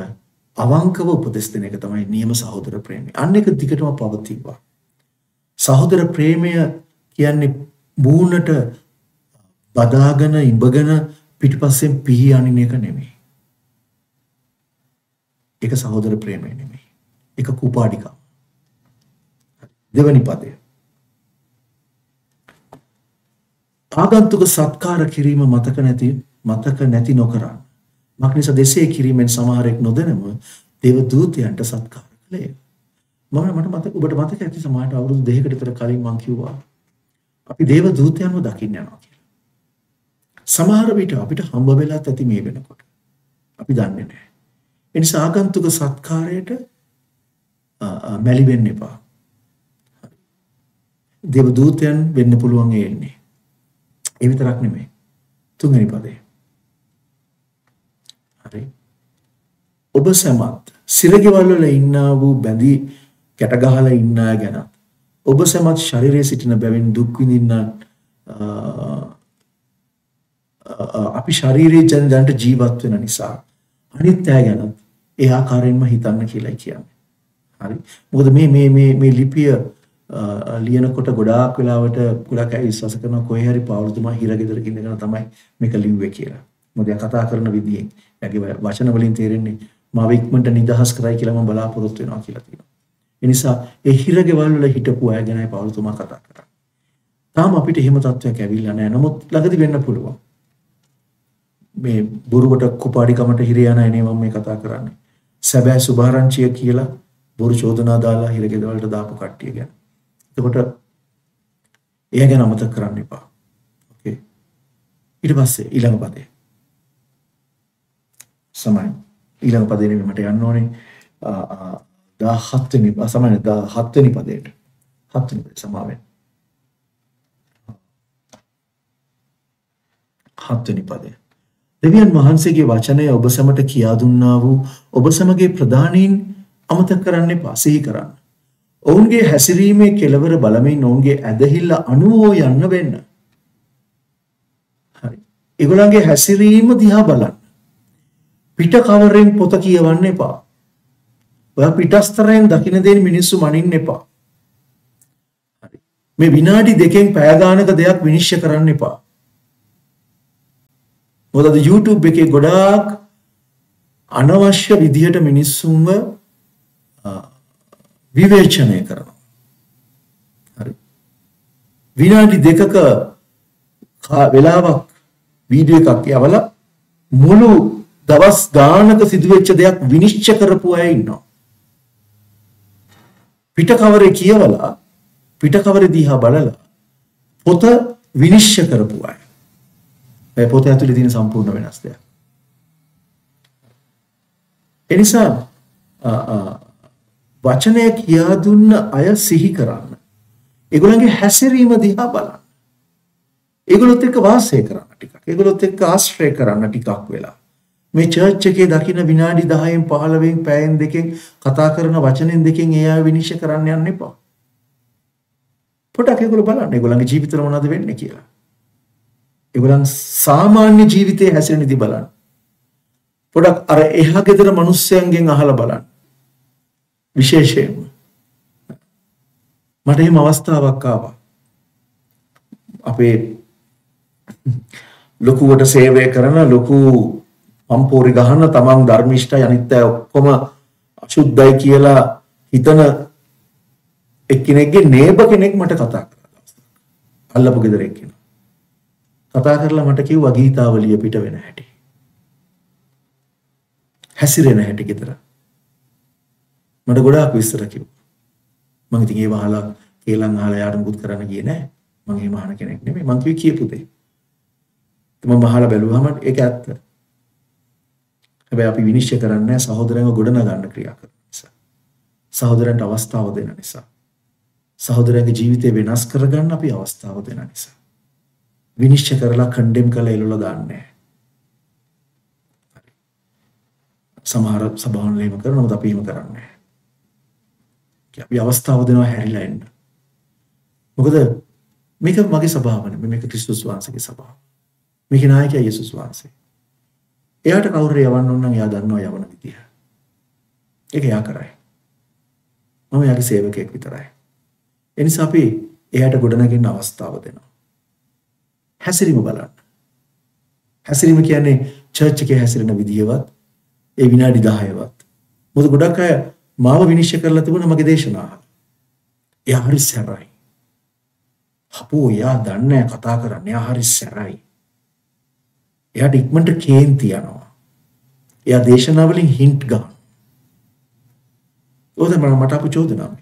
අවංකව උපදෙස් දෙන එක තමයි නියම සහෝදර ප්‍රේමය. අන්න එක දිගටම පවතිවා. සහෝදර ප්‍රේමය කියන්නේ මූණට බදාගෙන ඉඹගෙන පිටිපස්සෙන් පිහි අනින එක නෙමෙයි. ඒක සහෝදර ප්‍රේමය නෙමෙයි. ඒක කුපාඩිකම්. දෙවනි පදය. ආගන්තුක සත්කාර කිරීම මතක නැති මතක නැති නොකරන්න. මක්නිස දෙසේ කිරීමෙන් සමහරෙක් නොදැනම දේව දූතයන්ට සත්කාර කළේ. මම මට මතක ඔබට මතක ඇති සමහරට අවුරුදු දෙකකට විතර කලින් මම කිව්වා අපි දේව දූතයන්ව දකින්න යනවා කියලා. සමහර විට අපිට හම්බ වෙලාත් ඇති මේ වෙනකොට. අපි දන්නේ නැහැ. ඒ නිසා ආගන්තුක සත්කාරයට මැලි වෙන්න එපා. දේව දූතයන් වෙන්න පුළුවන් එන්නේ. ඒ විතරක් නෙමෙයි. තුන්වෙනි පදේ. හරි. ඔබ සමත් සිරගෙවල් වල ඉන්නා වූ බැඳී කැට ගහලා ඉන්නා ගැන ඔබ සමත් ශරීරයේ සිටින බැවින් දුක් විඳින්න අපි ශරීරයේ ජනජන්ට ජීවත් වෙන නිසා අනිත් අය ගැනත් ඒ ආකාරයෙන්ම හිතන්න කියලා කියන්නේ. හරි. මොකද මේ මේ මේ මේ ලිපිය ලියනකොට ගොඩාක් වෙලාවට ගොඩක් අය විශ්වාස කරනවා කොහේ හරි පාවුතුමා හිර ගෙදරක ඉඳගෙන තමයි මේක ලිව්වේ කියලා. මොකද එයා කතා කරන විදියෙන් එයාගේ වචන වලින් තේරෙන්නේ මාව ඉක්මනට නිදහස් කරයි කියලා මම බලාපොරොත්තු වෙනවා කියලා තියෙනවා. ඒ නිසා ඒ හිරගෙවල් වල හිටපු අය ගැනයි පාවුතුමා කතා කරන්නේ. තාම අපිට එහෙම තත්ත්වයක් ඇවිල්ලා නැහැ. නමුත් ළඟදි වෙන්න පුළුවන්. මේ බොරුවට කුපාඩිකමට හිර යන අය නේ මම මේ කතා කරන්නේ. සැබෑ සුභාරංචිය කියලා බොරු චෝදනා දාලා හිරගෙදවලට දාපු කට්ටිය ගැන. එතකොට එය ගැන අමතක කරන්න එපා. ඕකේ. ඊට පස්සේ ඊළඟ පදේ. සමයි. ඊළඟ පදේ නෙමෙයි මට යන්න ඕනේ. 17 වෙනි සමයි 17 වෙනි පදේට. 7 වෙනි පදේ සමාවෙන්න. 7 වෙනි පදේ. දෙවියන් වහන්සේගේ වචනය ඔබ සැමට කියා දුන්නා වූ ඔබ සමගේ ප්‍රධානීන් අමතක කරන්න එපා සිහි කරන්න. ඔවුන්ගේ හැසිරීමේ කෙලවර බලමින් ඔවුන්ගේ ඇදහිල්ල අනුවෝ යන්න වෙන්න. හරි. ඒගොල්ලන්ගේ හැසිරීම දිහා බලන්න. පිට කවරෙන් පොත කියවන්න එපා. ඔයා පිටස්තරයෙන් දකින දේ මිනිස්සු මනින්න එපා. හරි. මේ විනාඩි දෙකෙන් පැය ගානක දෙයක් විනිශ්චය කරන්න එපා. මොකද අද YouTube එකේ ගොඩාක් අනවශ්‍ය විදිහට මිනිස්සුන්ව විවේචනය කරනවා. හරි. විනාඩි දෙකක වෙලාවක් වීඩියෝ එකක් යවලා මුළු දවස් ගානක සිදුවෙච්ච දෙයක් විනිශ්චය කරපු අය ඉන්නවා. පිටකවරේ කියවලා පිටකවරේ දිහා බලලා පොත විනිශ්චය කරපු අය. ඒ පොත ඇතුලේ තියෙන සම්පූර්ණ වෙනස් දෙයක්. එනිසා වචනය කියා දුන්න අය සිහි කරන්න. ඒගොල්ලන්ගේ හැසිරීම දිහා බලන්න. ඒගොල්ලොත් එක්ක වාසය කරන්න ටිකක්. ඒගොල්ලොත් එක්ක ආශ්‍රය කරන්න ටිකක් වෙලා. මේ චර්ච් එකේ දකින්න විනාඩි 10න් 15න් පැයෙන් දෙකෙන් කතා කරන වචනෙන් දෙකෙන් ඒ අය විනිශ්චය කරන්න යන්න එපා. පොඩක් ඒගොල්ලෝ බලන්න ඒගොල්ලන්ගේ ජීවිතවල මොනවද වෙන්නේ කියලා. ඒගොල්ලන් සාමාන්‍ය ජීවිතයේ හැසිරෙන ඉදි බලන්න. පොඩක් අර එහා ගෙදර මිනිස්සයන්ගෙන් අහලා බලන්න. විශේෂයෙන්ම මට එහෙම අවස්ථාවක් ආවා. අපේ ලොකුවට සේවය කරන ලොකු පම්පෝරි ගහන තමන් ධර්මිෂ්ඨයි අනිත් අය ඔක්කොම අශුද්ධයි කියලා හිතන එක්කෙනෙක්ගේ නේබ කෙනෙක් මට කතා කරා. අල්ලපු ගෙදර එක්කෙනා. කතා කරලා මට කිව්වා ගීතාවලිය පිට වෙන හැටි. හැසිරෙන හැටි ගෙදර. මට ගොඩාක් විස්තර කිව්වා. මම ඉතින් ඒව අහලා කේලම් අහලා යාට මුකුත් කරන්න ගියේ නෑ. මම එහෙම අහන කෙනෙක් නෙමෙයි. මං කිව්වේ කියපු දේ. මම අහලා බැලුවාම ඒක ඇත්ත. හැබැයි අපි විනිශ්චය කරන්නේ සහෝදරයන්ව ගොඩනගන්න ක්‍රියා කරන නිසා. සහෝදරයන්ට අවස්ථාව දෙන නිසා. සහෝදරයන්ගේ ජීවිතය වෙනස් කරගන්න අපි අවස්ථාව දෙන නිසා. විනිශ්චය කරලා කන්ඩෙම් කරලා එළවලා දාන්නේ සමහර සභාවන් එහෙම කරනවා නමුත් අපි එහෙම කරන්නේ අපි අවස්ථාව දෙනවා හැරිලා එන්න. මොකද මේක මගේ සභාව නෙමෙයි මේක ක්‍රිස්තුස් වහන්සේගේ සභාව. මේකේ නායකයා යේසුස් වහන්සේ. එයාට කවුරු යවන්න ඕන නම් එයා දන්නවා යවන විදිය. ඒක එයා කරයි. මම එයාගේ සේවකයෙක් විතරයි. එනිසා අපි එයාට ගොඩනගන්න අවස්ථාව දෙනවා. හැසිරීම බලන්න. හැසිරීම කියන්නේ චර්ච් එකේ හැසිරෙන විදියවත් ඒ විනාඩි 10වත්. මොකද ගොඩක් අය මාව විනිශ්චය කරලා තිබුණා මගේ දේශනාව. එයා හරි සැරයි. අපෝ එයා දන්නේ කතා කරන්න. එයා හරි සැරයි. එයාට ඉක්මනට කේන්ති යනවා. එයා දේශනාව වලින් හින්ට් ගන්න. ඕක තමයි මට අපු චෝදනාව.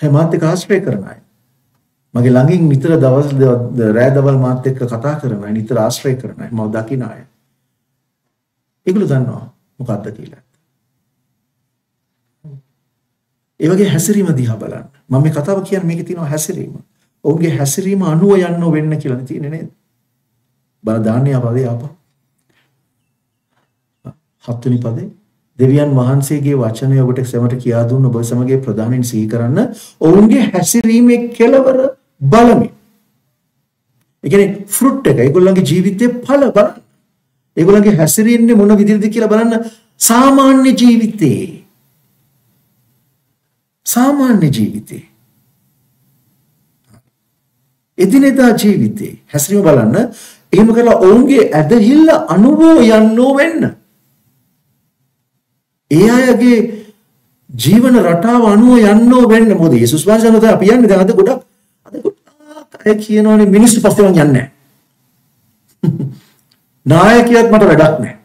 හැමත් එක ආශ්‍රය කරන අය. මගේ ළඟින් නිතර දවස් රෑ දවල් මාත් එක්ක කතා කරන අය නිතර ආශ්‍රය කරන අය මම දකින අය. ඒගොල්ලෝ දන්නවා මොකද්ද කියලා. ඒ වගේ හැසිරීම දිහා බලන්න. මම මේ කතාව කියන්නේ මේකේ තියෙනවා හැසිරීම. ඔවුන්ගේ හැසිරීම අනුව යන්න වෙන්න කියලා තියෙන්නේ නේද? බල දාන්නේ ආපදේ ආපහු. හත්වෙනි පදේ දෙවියන් වහන්සේගේ වචනය ඔබට සැමට කියා දුන්න ඔබ සමගයේ ප්‍රධානයෙන් සිහි කරන්න ඔවුන්ගේ හැසිරීමේ කෙලවර බලමින්. ඒ කියන්නේ ෆෘට් එක ඒගොල්ලන්ගේ ජීවිතේ ඵල බලන්න. ඒගොල්ලන්ගේ හැසිරෙන්නේ මොන විදිහද කියලා බලන්න සාමාන්‍ය ජීවිතේ සාමාන්‍ය ජීවිතේ එදිනෙදා ජීවිතේ හැසිරීම බලන්න එහෙම කරලා ඔවුන්ගේ ඇදහිල්ල අනුභව යන්නෝ වෙන්න. ඒ අයගේ ජීවන රටාව අනුව යන්නෝ වෙන්න මොකද යේසුස් වහන්සේ අනුව අපි යන්නේ දැන් අද ගොඩක් අද ගොඩක් අය කියනවානේ මිනිස්සු පස්සේ මං යන්නේ නැහැ. නායකයෙක් මට වැඩක් නැහැ.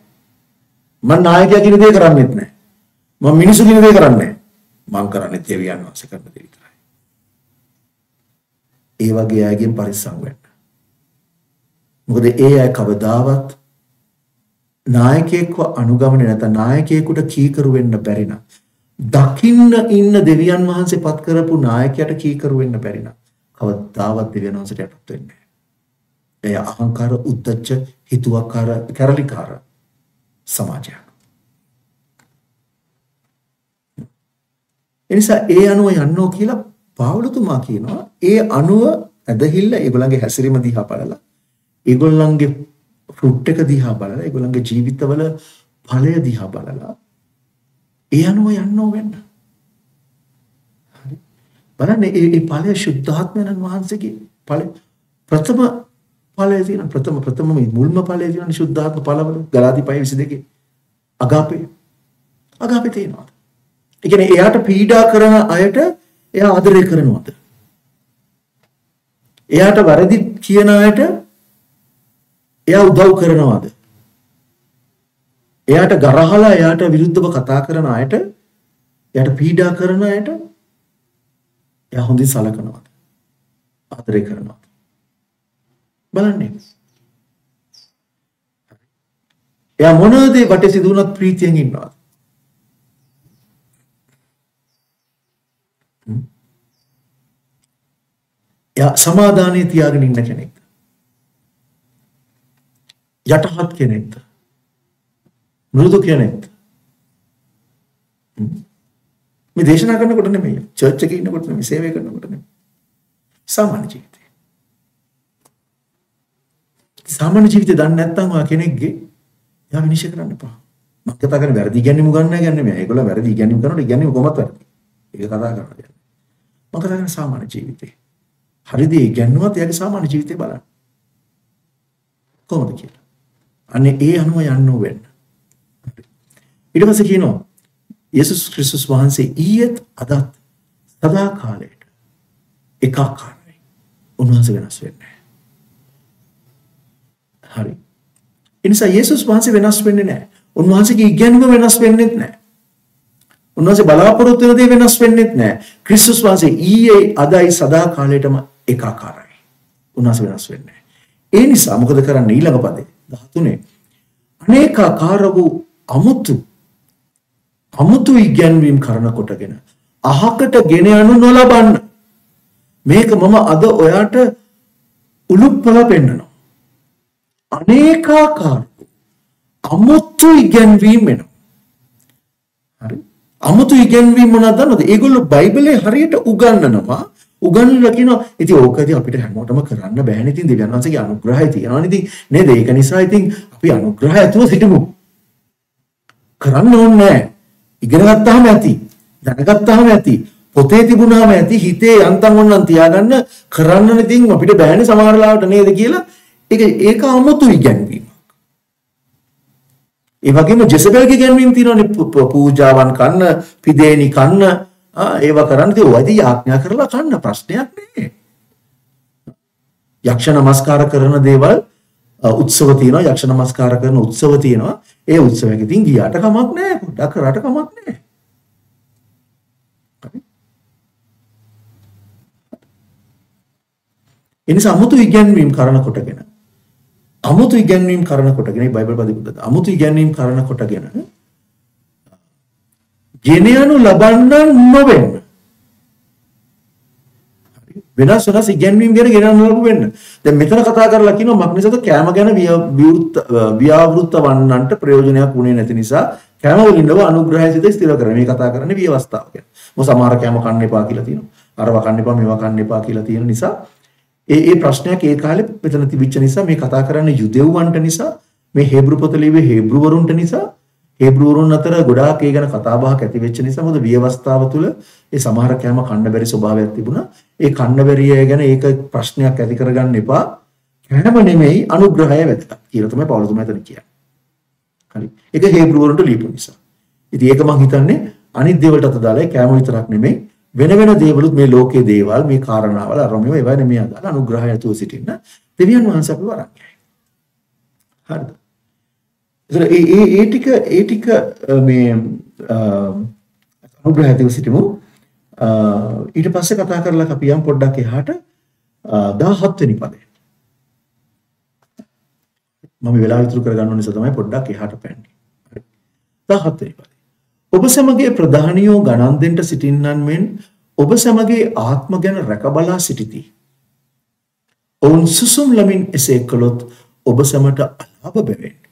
මම නායකයා කියන දේ කරන්නේත් නැහැ. මම මිනිස්සු කියන දේ කරන්නේ නැහැ. මං කරන්නේ දෙවියන් වහන්සේ කරන දේ විතරයි. ඒ වගේ අයගෙන් පරිස්සම් වෙන්න. මොකද ඒ අය කවදාවත් නායකයෙක්ව අනුගමනය නැත්නම් නායකයෙකුට කීකරු වෙන්න බැරි නම් දකින්න ඉන්න දෙවියන් වහන්සේ පත් කරපු නායකයට කීකරු වෙන්න බැරි නම් කවදාවත් දෙවියන් වහන්සේට යටත් වෙන්නේ නැහැ. එය අහංකාර උද්දච්ච හිතුවක්කාර කැරලිකාර සමාජයක්. එනිසා ඒ අනුව යන්නෝ කියලා පාවුලතුමා කියනවා ඒ අනුව ඇදහිල්ල ඒගොල්ලන්ගේ හැසිරීම දිහා බලලා ඒගොල්ලන්ගේ ෆෘට් එක දිහා බලලා ඒගොල්ලන්ගේ ජීවිතවල ඵලය දිහා බලලා ඒ අනුව යන්නෝ වෙන්න. හරි. බලන්න ඒ ඒ ඵලය ශුද්ධාත්මයන් වහන්සේගේ ඵලය ප්‍රථම ඵලය තියෙන ප්‍රථම ප්‍රථම මේ මුල්ම ඵලය තියෙන ශුද්ධාත්ම ඵලවල ගලාති 5:22 අගාපේ අගාපේ තියෙනවා. ඒ කියන්නේ එයාට පීඩා කරන අයට එයා ආදරය කරනවද? එයාට වැරදි කියන අයට එයා උදව් කරනවද? එයාට ගරහලා එයාට විරුද්ධව කතා කරන අයට එයාට පීඩා කරන අයට එයා හොඳින් සලකනවද? ආදරය කරනවද? බලන්න. එයා මොනවද වටේ සිදු වුණත් ප්‍රීතියෙන් ඉන්නවද? එයා සමාදානයේ තියාගෙන ඉන්න කෙනෙක්ද? යටහත් කෙනෙක්ද? මෘදු කෙනෙක්ද? මේ දේශනා කරනකොට නෙමෙයි. චර්ච් එකේ ඉන්නකොට නෙමෙයි, සේවය කරනකොට නෙමෙයි. සාමාන්‍ය ජීවිතේ. සාමාන්‍ය ජීවිතේ දන්නේ නැත්නම් ඔයා කෙනෙක්ගේ එයා විනිශ්චය කරන්න එපා. මම කතා කරන්නේ වැරදි ඉගැන්වීම ගන්න ගන්න නෙමෙයි. ඒගොල්ලෝ වැරදි ඉගැන්වීම කරනකොට ඉගැන්වීම කොහොමද වැරදි? ඒක කතා කරනවා. මම කතා කරන්නේ සාමාන්‍ය ජීවිතේ. හරිද ඒ ගැන්නුවත් එයාගේ සාමාන්‍ය ජීවිතේ බලන්න. කොහොමද කියලා. අනේ ඒ අනුව යන්න වෙන්න. ඊට පස්සේ කියනවා යේසුස් ක්‍රිස්තුස් වහන්සේ ඊයේත් අදත් සදා කාලයට එකාකාරයි. උන්වහන්සේ වෙනස් වෙන්නේ හරි. ඒ නිසා යේසුස් වහන්සේ වෙනස් වෙන්නේ නැහැ. උන්වහන්සේගේ ඉගැන්වීම වෙනස් වෙන්නේත් නැහැ. උන්වහන්සේ බලාපොරොත්තු වෙන දේ වෙනස් වෙන්නේත් නැහැ. ක්‍රිස්තුස් වහන්සේ ඊයේ අදයි සදා කාලයටම ඒකාකාරයි. උන්වහන්සේ වෙනස් වෙන්නේ ඒ නිසා මොකද කරන්නේ ඊළඟ පදේ 13 අනේකාකාර වූ අමුතු අමුතු ඉගැන්වීම් කරන කොටගෙන අහකට ගෙන යනු නොලබන්න. මේක මම අද ඔයාට උලුප්පල පෙන්නනවා. අනේකාකාර අමුතු ඉගැන්වීම් වෙනවා. හරි? අමුතු ඉගැන්වීම් මොනවද දන්නවද? ඒගොල්ලෝ බයිබලේ හරියට උගන්වනවා. උගන්වලා කියනවා ඉතින් ඕකදී අපිට හැමෝටම කරන්න බෑනේ. ඉතින් දෙවියන් වහන්සේගේ අනුග්‍රහය තියෙනවනේ ඉතින් නේද? ඒක නිසා ඉතින් අපි අනුග්‍රහය ඇතුව සිටමු. කරන්න ඕනේ. ඉගෙන ගත්තාම ඇති දැනගත්තාම ඇති පොතේ තිබුණාම ඇති හිතේ යන්තම් ඕනනම් තියාගන්න කරන්න ඉතින් අපිට බෑනේ සමහර ලාවට නේද කියලා. ඒක ඒක 아무තු ඉගැන්වීමක්. ඒ වගේම ජෙසබෙල්ගේ ඉගැන්වීම් තියෙනවානේ පූජාවන් කන්න පිදේනි කන්න. ඒව කරන්න ඉතින් ඔයදී යාඥා කරලා කන්න ප්‍රශ්නයක් නෑ. යක්ෂ නමස්කාර කරන දේවල් උත්සව තියෙනවා යක්ෂ නමස්කාර කරන උත්සව තියෙනවා ඒ උත්සවයක ඉතින් ගියාට කමක් නෑ පොඩ්ඩක් කරාට කමක් නෑ. එනිසා අමුතු ඉගැන්වීම් කරන කොටගෙන අමුතු ඉගැන්වීම් කරන කොටගෙන බයිබල් පදිකුත් අමුතු ඉගැන්වීම් කරන කොටගෙන ගෙන යනු ලබන්න නොවෙන්න. වෙනස් වෙනස් ඉගැන්වීම් ගැන ගෙන යනු ලබු වෙන්න. දැන් මෙතන කතා කරලා කියනවා මක් නිසාද කෑම ගැන විවෘත ව්‍යාවෘත වන්නන්ට ප්‍රයෝජනයක් වුණේ නැති නිසා කෑම වලින් නව අනුග්‍රහය සිත ස්ථිර කරන මේ කතා කරන්නේ විවස්ථාව ගැන. මොකද සමහර කෑම කන්න එපා කියලා තියෙනවා. අරව කන්න එපා මේවා කන්න එපා කියලා තියෙන නිසා ඒ ඒ ප්‍රශ්නයක් ඒ කාලේ මෙතන තිබිච්ච නිසා මේ කතා කරන්නේ යුදෙව්වන්ට නිසා මේ හේබ්‍රු පොත ලිව්වේ හේබ්‍රු වරුන්ට නිසා හේබ්‍රුවරුන් අතර ගොඩාක් ඒ ගැන කතා බහක් ඇති වෙච්ච නිසා මොකද විවස්ථාව තුළ ඒ සමහර කෑම කන්න බැරි ස්වභාවයක් තිබුණා. ඒ කන්න බැරිය ගැන ඒක ප්‍රශ්නයක් ඇති කරගන්න එපා. කෑම නෙමෙයි අනුග්‍රහය වැදගත් කියලා තමයි පවුලතුමා එතන කියන්නේ. හරි. ඒක හේබ්‍රුවරුන්ට ලියපු නිසා. ඉතින් ඒක මම හිතන්නේ අනිත් දේවල්ට අත දාලා කෑම විතරක් නෙමෙයි වෙන වෙන දේවලුත් මේ ලෝකයේ දේවල් මේ කාරණාවල අරමුණු ඒවා නෙමෙයි අදාළ අනුග්‍රහය ඇතුව සිටින්න දෙවියන් වහන්සේ අපිව අරන් යයි. හරිද? ඒතර ඒ ඒ ඒ ටික ඒ ටික මේ අනුග්‍රහය ඇතුව සිටිමු. ඊට පස්සේ කතා කරලා අපි යම් පොඩ්ඩක් එහාට 17 වෙනි පදේ. මම වෙලාව ඉතුරු කරගන්න නිසා තමයි පොඩ්ඩක් එහාට පැන්නේ. හරි. 17 වෙනි පදේ. ඔබ සමගේ ප්‍රධානියෝ ගණන් දෙන්න සිටින්නන් මෙන් ඔබ සමගේ ආත්ම ගැන රැකබලා සිටිති. ඔවුන් සුසුම් ලමින් එසේ කළොත් ඔබ සැමට අලාභ බැවෙන්.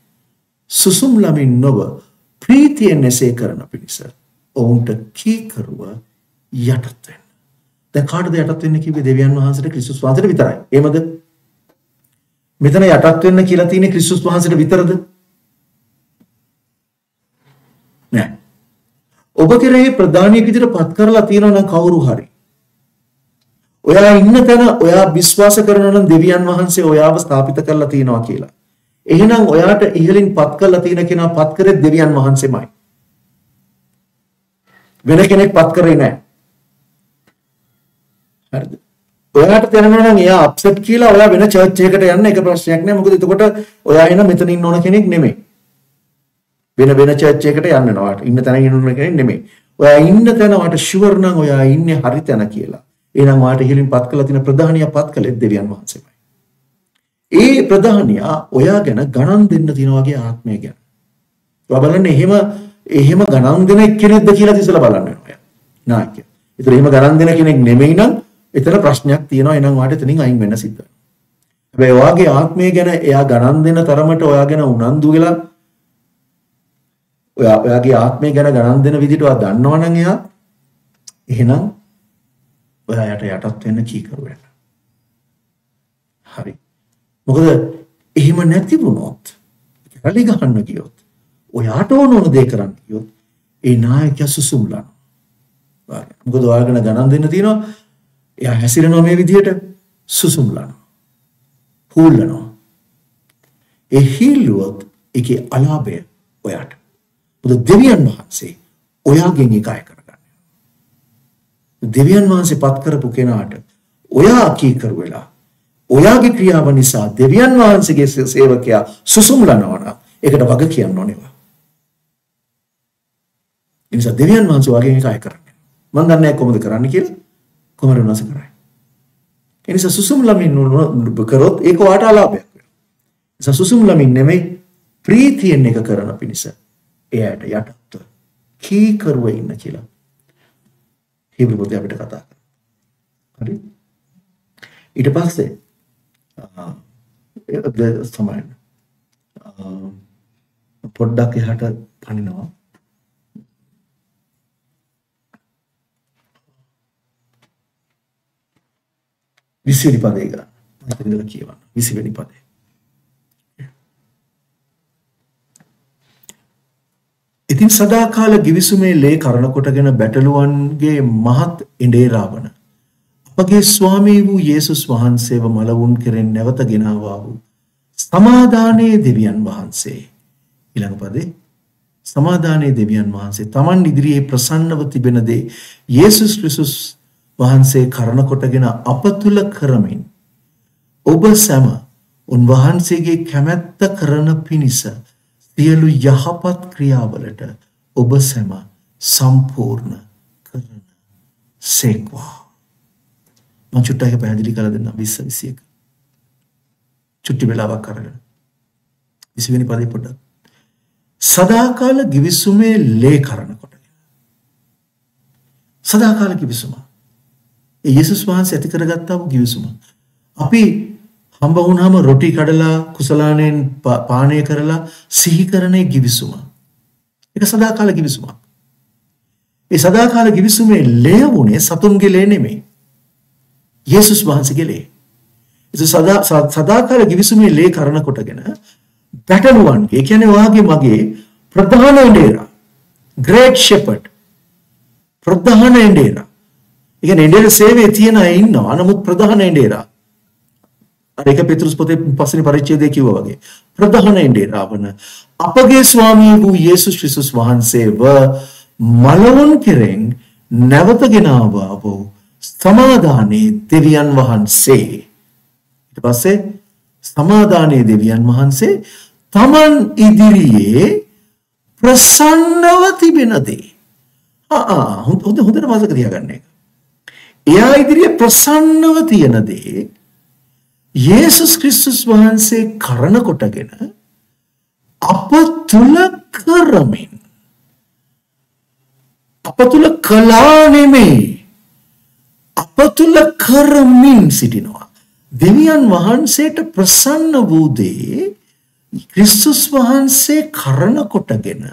සුසුම් ලමින් නොව ප්‍රීතියෙන් එසේ කරන පිණිස ඔවුන්ට කීකරුව යටත් වෙන්න. දැන් කාටද යටත් වෙන්න කිව්වේ දෙවියන් වහන්සේට ක්‍රිස්තුස් වහන්සේට විතරයි. එහෙමද? මෙතන යටත් වෙන්න කියලා තියෙන්නේ ක්‍රිස්තුස් වහන්සේට විතරද? නෑ. ඔබ කෙරෙහි ප්‍රධානියෙක් විදිහට පත් කරලා තියෙනවා නම් කවුරු හරි. ඔයා ඉන්න තැන ඔයා විශ්වාස කරනවා නම් දෙවියන් වහන්සේ ඔයාව ස්ථාපිත කරලා තියෙනවා කියලා. එහෙනම් ඔයාට ඉහලින් පත් කරලා තියෙන කෙනා පත් කරේ දෙවියන් වහන්සේමයි. වෙන කෙනෙක් පත් කරේ නැහැ. හරිද? ඔයාට තේරෙනවා නම් එයා අප්සෙට් කියලා ඔයා වෙන චර්ච් එකකට යන්න එක ප්‍රශ්නයක් නෑ. මොකද එතකොට ඔයා එන මෙතන ඉන්න ඕන කෙනෙක් නෙමෙයි. වෙන වෙන චර්ච් එකකට යන්න නවාට ඉන්න තැන ඉන්න කෙනෙක් නෙමෙයි. ඔයා ඉන්න තැන වට ෂුවර් නම් ඔයා ඉන්නේ හරි තැන කියලා. එහෙනම් වාට ඉහළින් පත් කළ තියෙන ප්‍රධානියා පත් කළේ දෙවියන් වහන්සේමයි. ඒ ප්‍රධානියා ඔයා ගැන ගණන් දෙන්න තියෙන වගේ ආත්මය ගැන. ඔයා බලන්න එහෙම එහෙම ගණන් දෙන කෙනෙක්ද කියලා ඉතිසලා බලන්න වෙනවා. නායකය. ඒතර එහෙම ගණන් දෙන කෙනෙක් නෙමෙයි නම් එතන ප්‍රශ්නයක් තියෙනවා. එහෙනම් වාට එතනින් අයින් වෙන්න සිද්ධ වෙනවා. හැබැයි ඔයාගේ ආත්මය ගැන එයා ගණන් දෙන තරමට ඔයා ගැන උනන්දු වෙලා ඔයා ඔයාගේ ආත්මය ගැන ගණන් දෙන විදිහට ඔයා දන්නවනම් එයා එහෙනම් ඔයාට යටත් වෙන්න කීකරු වෙන්න. හරි. මොකද එහෙම නැති වුණොත් රැලි ගහන්න ගියොත් ඔයාට ඕන ඕන දේ කරන්න ගියොත් ඒ නායකයා සුසුම්ලනවා. මොකද ඔයාගෙන ගණන් දෙන්න තියෙනවා එයා හැසිරෙනවා මේ විදිහට සුසුම්ලනවා. හූල්ලනවා. ඒ හිල්ලුවොත් ඒකේ අලාභය ඔයාට මොකද දෙවියන් වහන්සේ ඔයාගෙන් එක අය කරගන්න. දෙවියන් වහන්සේ පත් කරපු කෙනාට ඔයා කීකරු වෙලා ඔයාගේ ක්‍රියාව නිසා දෙවියන් වහන්සේගේ සේවකයා සුසුම්ලනවා නම් ඒකට වග කියන්න ඕනේවා. ඒ නිසා දෙවියන් වහන්සේ වගේ එක අය කරන්නේ. මම දන්නේ නැහැ කොහොමද කරන්න කියලා. කොහොමද උනස කරන්නේ. ඒ නිසා සුසුම්ලමින් කරොත් ඒක වාට අලාභයක් වෙනවා. ඒ නිසා සුසුම්ලමින් නෙමෙයි ප්‍රීතියෙන් එක කරන පිණිස එයාට යටත්ව කීකරුව ඉන්න කියලා හිබ්‍රු පොතේ අපිට කතා කරනවා. හරි? ඊට පස්සේ සමහර පොඩ්ඩක් එහාට පනිනවා. විසිවෙනි පදේ ගන්න. මම ඉතින් කියවන්න. විසිවෙනි පදේ. ඉතින් සදාකාල ගිවිසුමේ ලේ කරන කොටගෙන බැටළුවන්ගේ මහත් ඉඬේ රාවන අපගේ ස්වාමී වූ යේසුස් වහන්සේව මලවුන් කෙරෙන් නැවත ගෙනාවා වූ සමාදානයේ දෙවියන් වහන්සේ ඊළඟ පදේ සමාදානයේ දෙවියන් වහන්සේ Taman ඉදිරියේ ප්‍රසන්නව තිබෙන දේ යේසුස් ක්‍රිස්තුස් වහන්සේ කරන කොටගෙන අප තුල කරමින් ඔබ සැම උන්වහන්සේගේ කැමැත්ත කරන පිණිස සියලු යහපත් ක්‍රියාවලට ඔබ සැම සම්පූර්ණ කරන සේක්වා. මම චුට්ටක් පැහැදිලි කරලා දෙන්නම් 20 21. චුට්ටි වෙලාවක් අරගෙන. 20 වෙනි පදේ පොඩ්ඩක්. සදාකාල givisumේ ලේ කරන කොටගෙන. සදාකාල givisuma. ඒ යේසුස් වහන්සේ ඇති කරගත්තා වූ givisuma. අපි හම්බ වුණාම රොටි කඩලා කුසලානෙන් පානය කරලා සිහි කරනේ givisuma. ඒක සදාකාල givisuma. ඒ සදාකාල givisumේ ලේ වුණේ සතුන්ගේ ලේ නෙමෙයි. යේසුස් වහන්සේගේ ලේ. ඒ සදා සදාකාල givisumේ ලේ කරන කොටගෙන පැටලුවන් ඒ කියන්නේ වාගේ මගේ ප්‍රධාන එඬේරා ග්‍රේට් ෂෙපර්ඩ් ප්‍රධාන එඬේරා. ඒ කියන්නේ එඬේර සේවයේ තියෙන අය ඉන්නවා. නමුත් ප්‍රධාන එඬේරා අර එක පෙත්‍රුස් පොතේ පස්වෙනි පරිච්ඡේදයේ කිව්වා වගේ ප්‍රධාන එඬේරා වන අපගේ ස්වාමී වූ යේසුස් ක්‍රිස්තුස් වහන්සේව මලවුන් කෙරෙන් නැවතගෙන ආවා සමාදානයේ දෙවියන් වහන්සේ ඊට පස්සේ සමාදානයේ දෙවියන් වහන්සේ තමන් ඉදිරියේ ප්‍රසන්නව තිබෙන දේ. ආ හොඳ හොඳට මතක තියාගන්න එක. එයා ඉදිරියේ ප්‍රසන්නව තියෙන දේ යේසුස් ක්‍රිස්තුස් වහන්සේ කරන කොටගෙන අප තුල කරමින් අප තුල කලා නෙමෙයි අප තුල කරමින් සිටිනවා. දෙවියන් වහන්සේට ප්‍රසන්න වූ දේ ක්‍රිස්තුස් වහන්සේ කරන කොටගෙන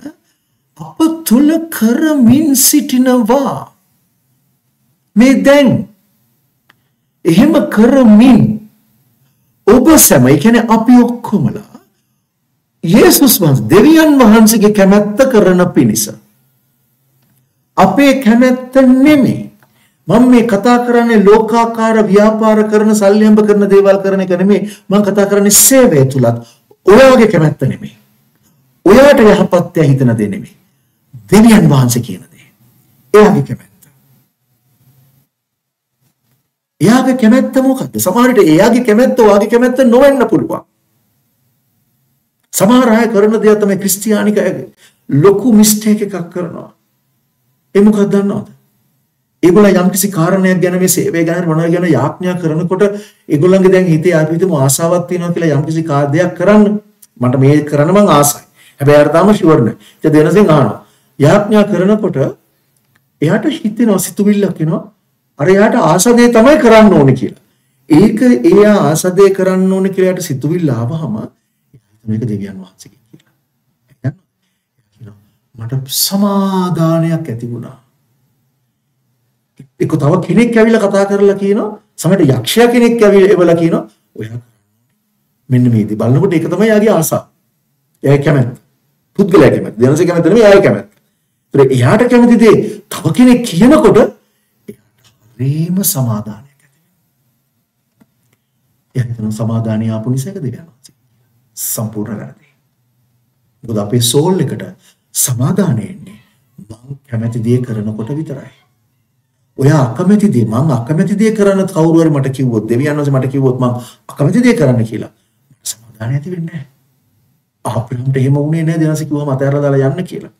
අප තුල කරමින් සිටිනවා. මේ දැන් එහෙම කරමින් ඔබ සැම ඒ කියන්නේ අපි ඔක්කොමලා යේසුස් වහන්සේ දෙවියන් වහන්සේගේ කැමැත්ත කරන පිණිස අපේ කැමැත්ත නෙමෙයි මම මේ කතා කරන්නේ ලෝකාකාර ව්‍යාපාර කරන සල්ලි හම්බ කරන දේවල් කරන එක නෙමෙයි. මම කතා කරන්නේ සේවය තුලත්. ඔයාගේ කැමැත්ත නෙමෙයි. ඔයාට යහපත්ය හිතන දේ නෙමෙයි. දෙවියන් වහන්සේ කියන දේ. එයාගේ කැමැත්ත. එයාගේ කැමැත්ත මොකද්ද? සමහර විට එයාගේ කැමැත්ත ඔයාගේ කැමැත්ත නොවෙන්න පුළුවන්. සමහර අය කරන දේ තමයි ක්‍රිස්තියානික ලොකු මිස්ටේක් එකක් කරනවා. ඒ මොකක්ද දන්නවද? ඒගොල්ලෝ යම්කිසි කාරණයක් ගැන මේ සේවය ගැන මොනවා ගැන යාඥා කරනකොට ඒගොල්ලන්ගේ දැන් හිතේ අපි හිතමු ආසාවක් තියෙනවා කියලා යම්කිසි කාර්යයක් කරන්න මට මේ කරන්න මං ආසයි. හැබැයි අර තාම ෂුවර් නෑ. ඒ දෙනසෙන් අහනවා. යාඥා කරනකොට එයාට හිතෙනවා සිතුවිල්ලක් එනවා. අර එයාට ආසදේ තමයි කරන්න ඕනේ කියලා. ඒක එයා ආසදේ කරන්න ඕනේ කියලා එයාට සිතුවිල්ල ආවහම මේක දෙවියන් වහන්සේගේ කියලා. මට සමාදානයක් ඇති වුණා. එක්ක තව කෙනෙක් ඇවිල්ලා කතා කරලා කියනවා සමහරට යක්ෂයා කෙනෙක් ඇවිල්ලා කියනවා ඔයා මෙන්න මේ දේ බලනකොට ඒක තමයි යාගේ ආසාව. එයා කැමැත්ත. පුද්ගලයා කැමැත්ත. දෙනසේ කැමැත්ත නෙමෙයි එයාගේ කැමැත්ත. ඒත් එයාට කැමති දේ තව කෙනෙක් කියනකොට එයාට හරිම සමාදානයක් ඇති වෙනවා. එයාට සමාදානිය ආපු නිසා ඒක දෙවියන් වහන්සේ. සම්පූර්ණ කරදී. මොකද අපේ සෝල් එකට සමාදානය එන්නේ මං කැමති දේ කරනකොට විතරයි. ඔයා අකමැති දේ මං අකමැති දේ කරන්න කවුරු හරි මට කිව්වොත් දෙවියන් වහන්සේ මට කිව්වොත් මං අකමැති දේ කරන්න කියලා සමාදානය ඇති වෙන්නේ නැහැ. ආප්‍රහම්ට එහෙම වුණේ නැහැ දෙනස කිව්වම අතහැරලා දාලා යන්න කියලා.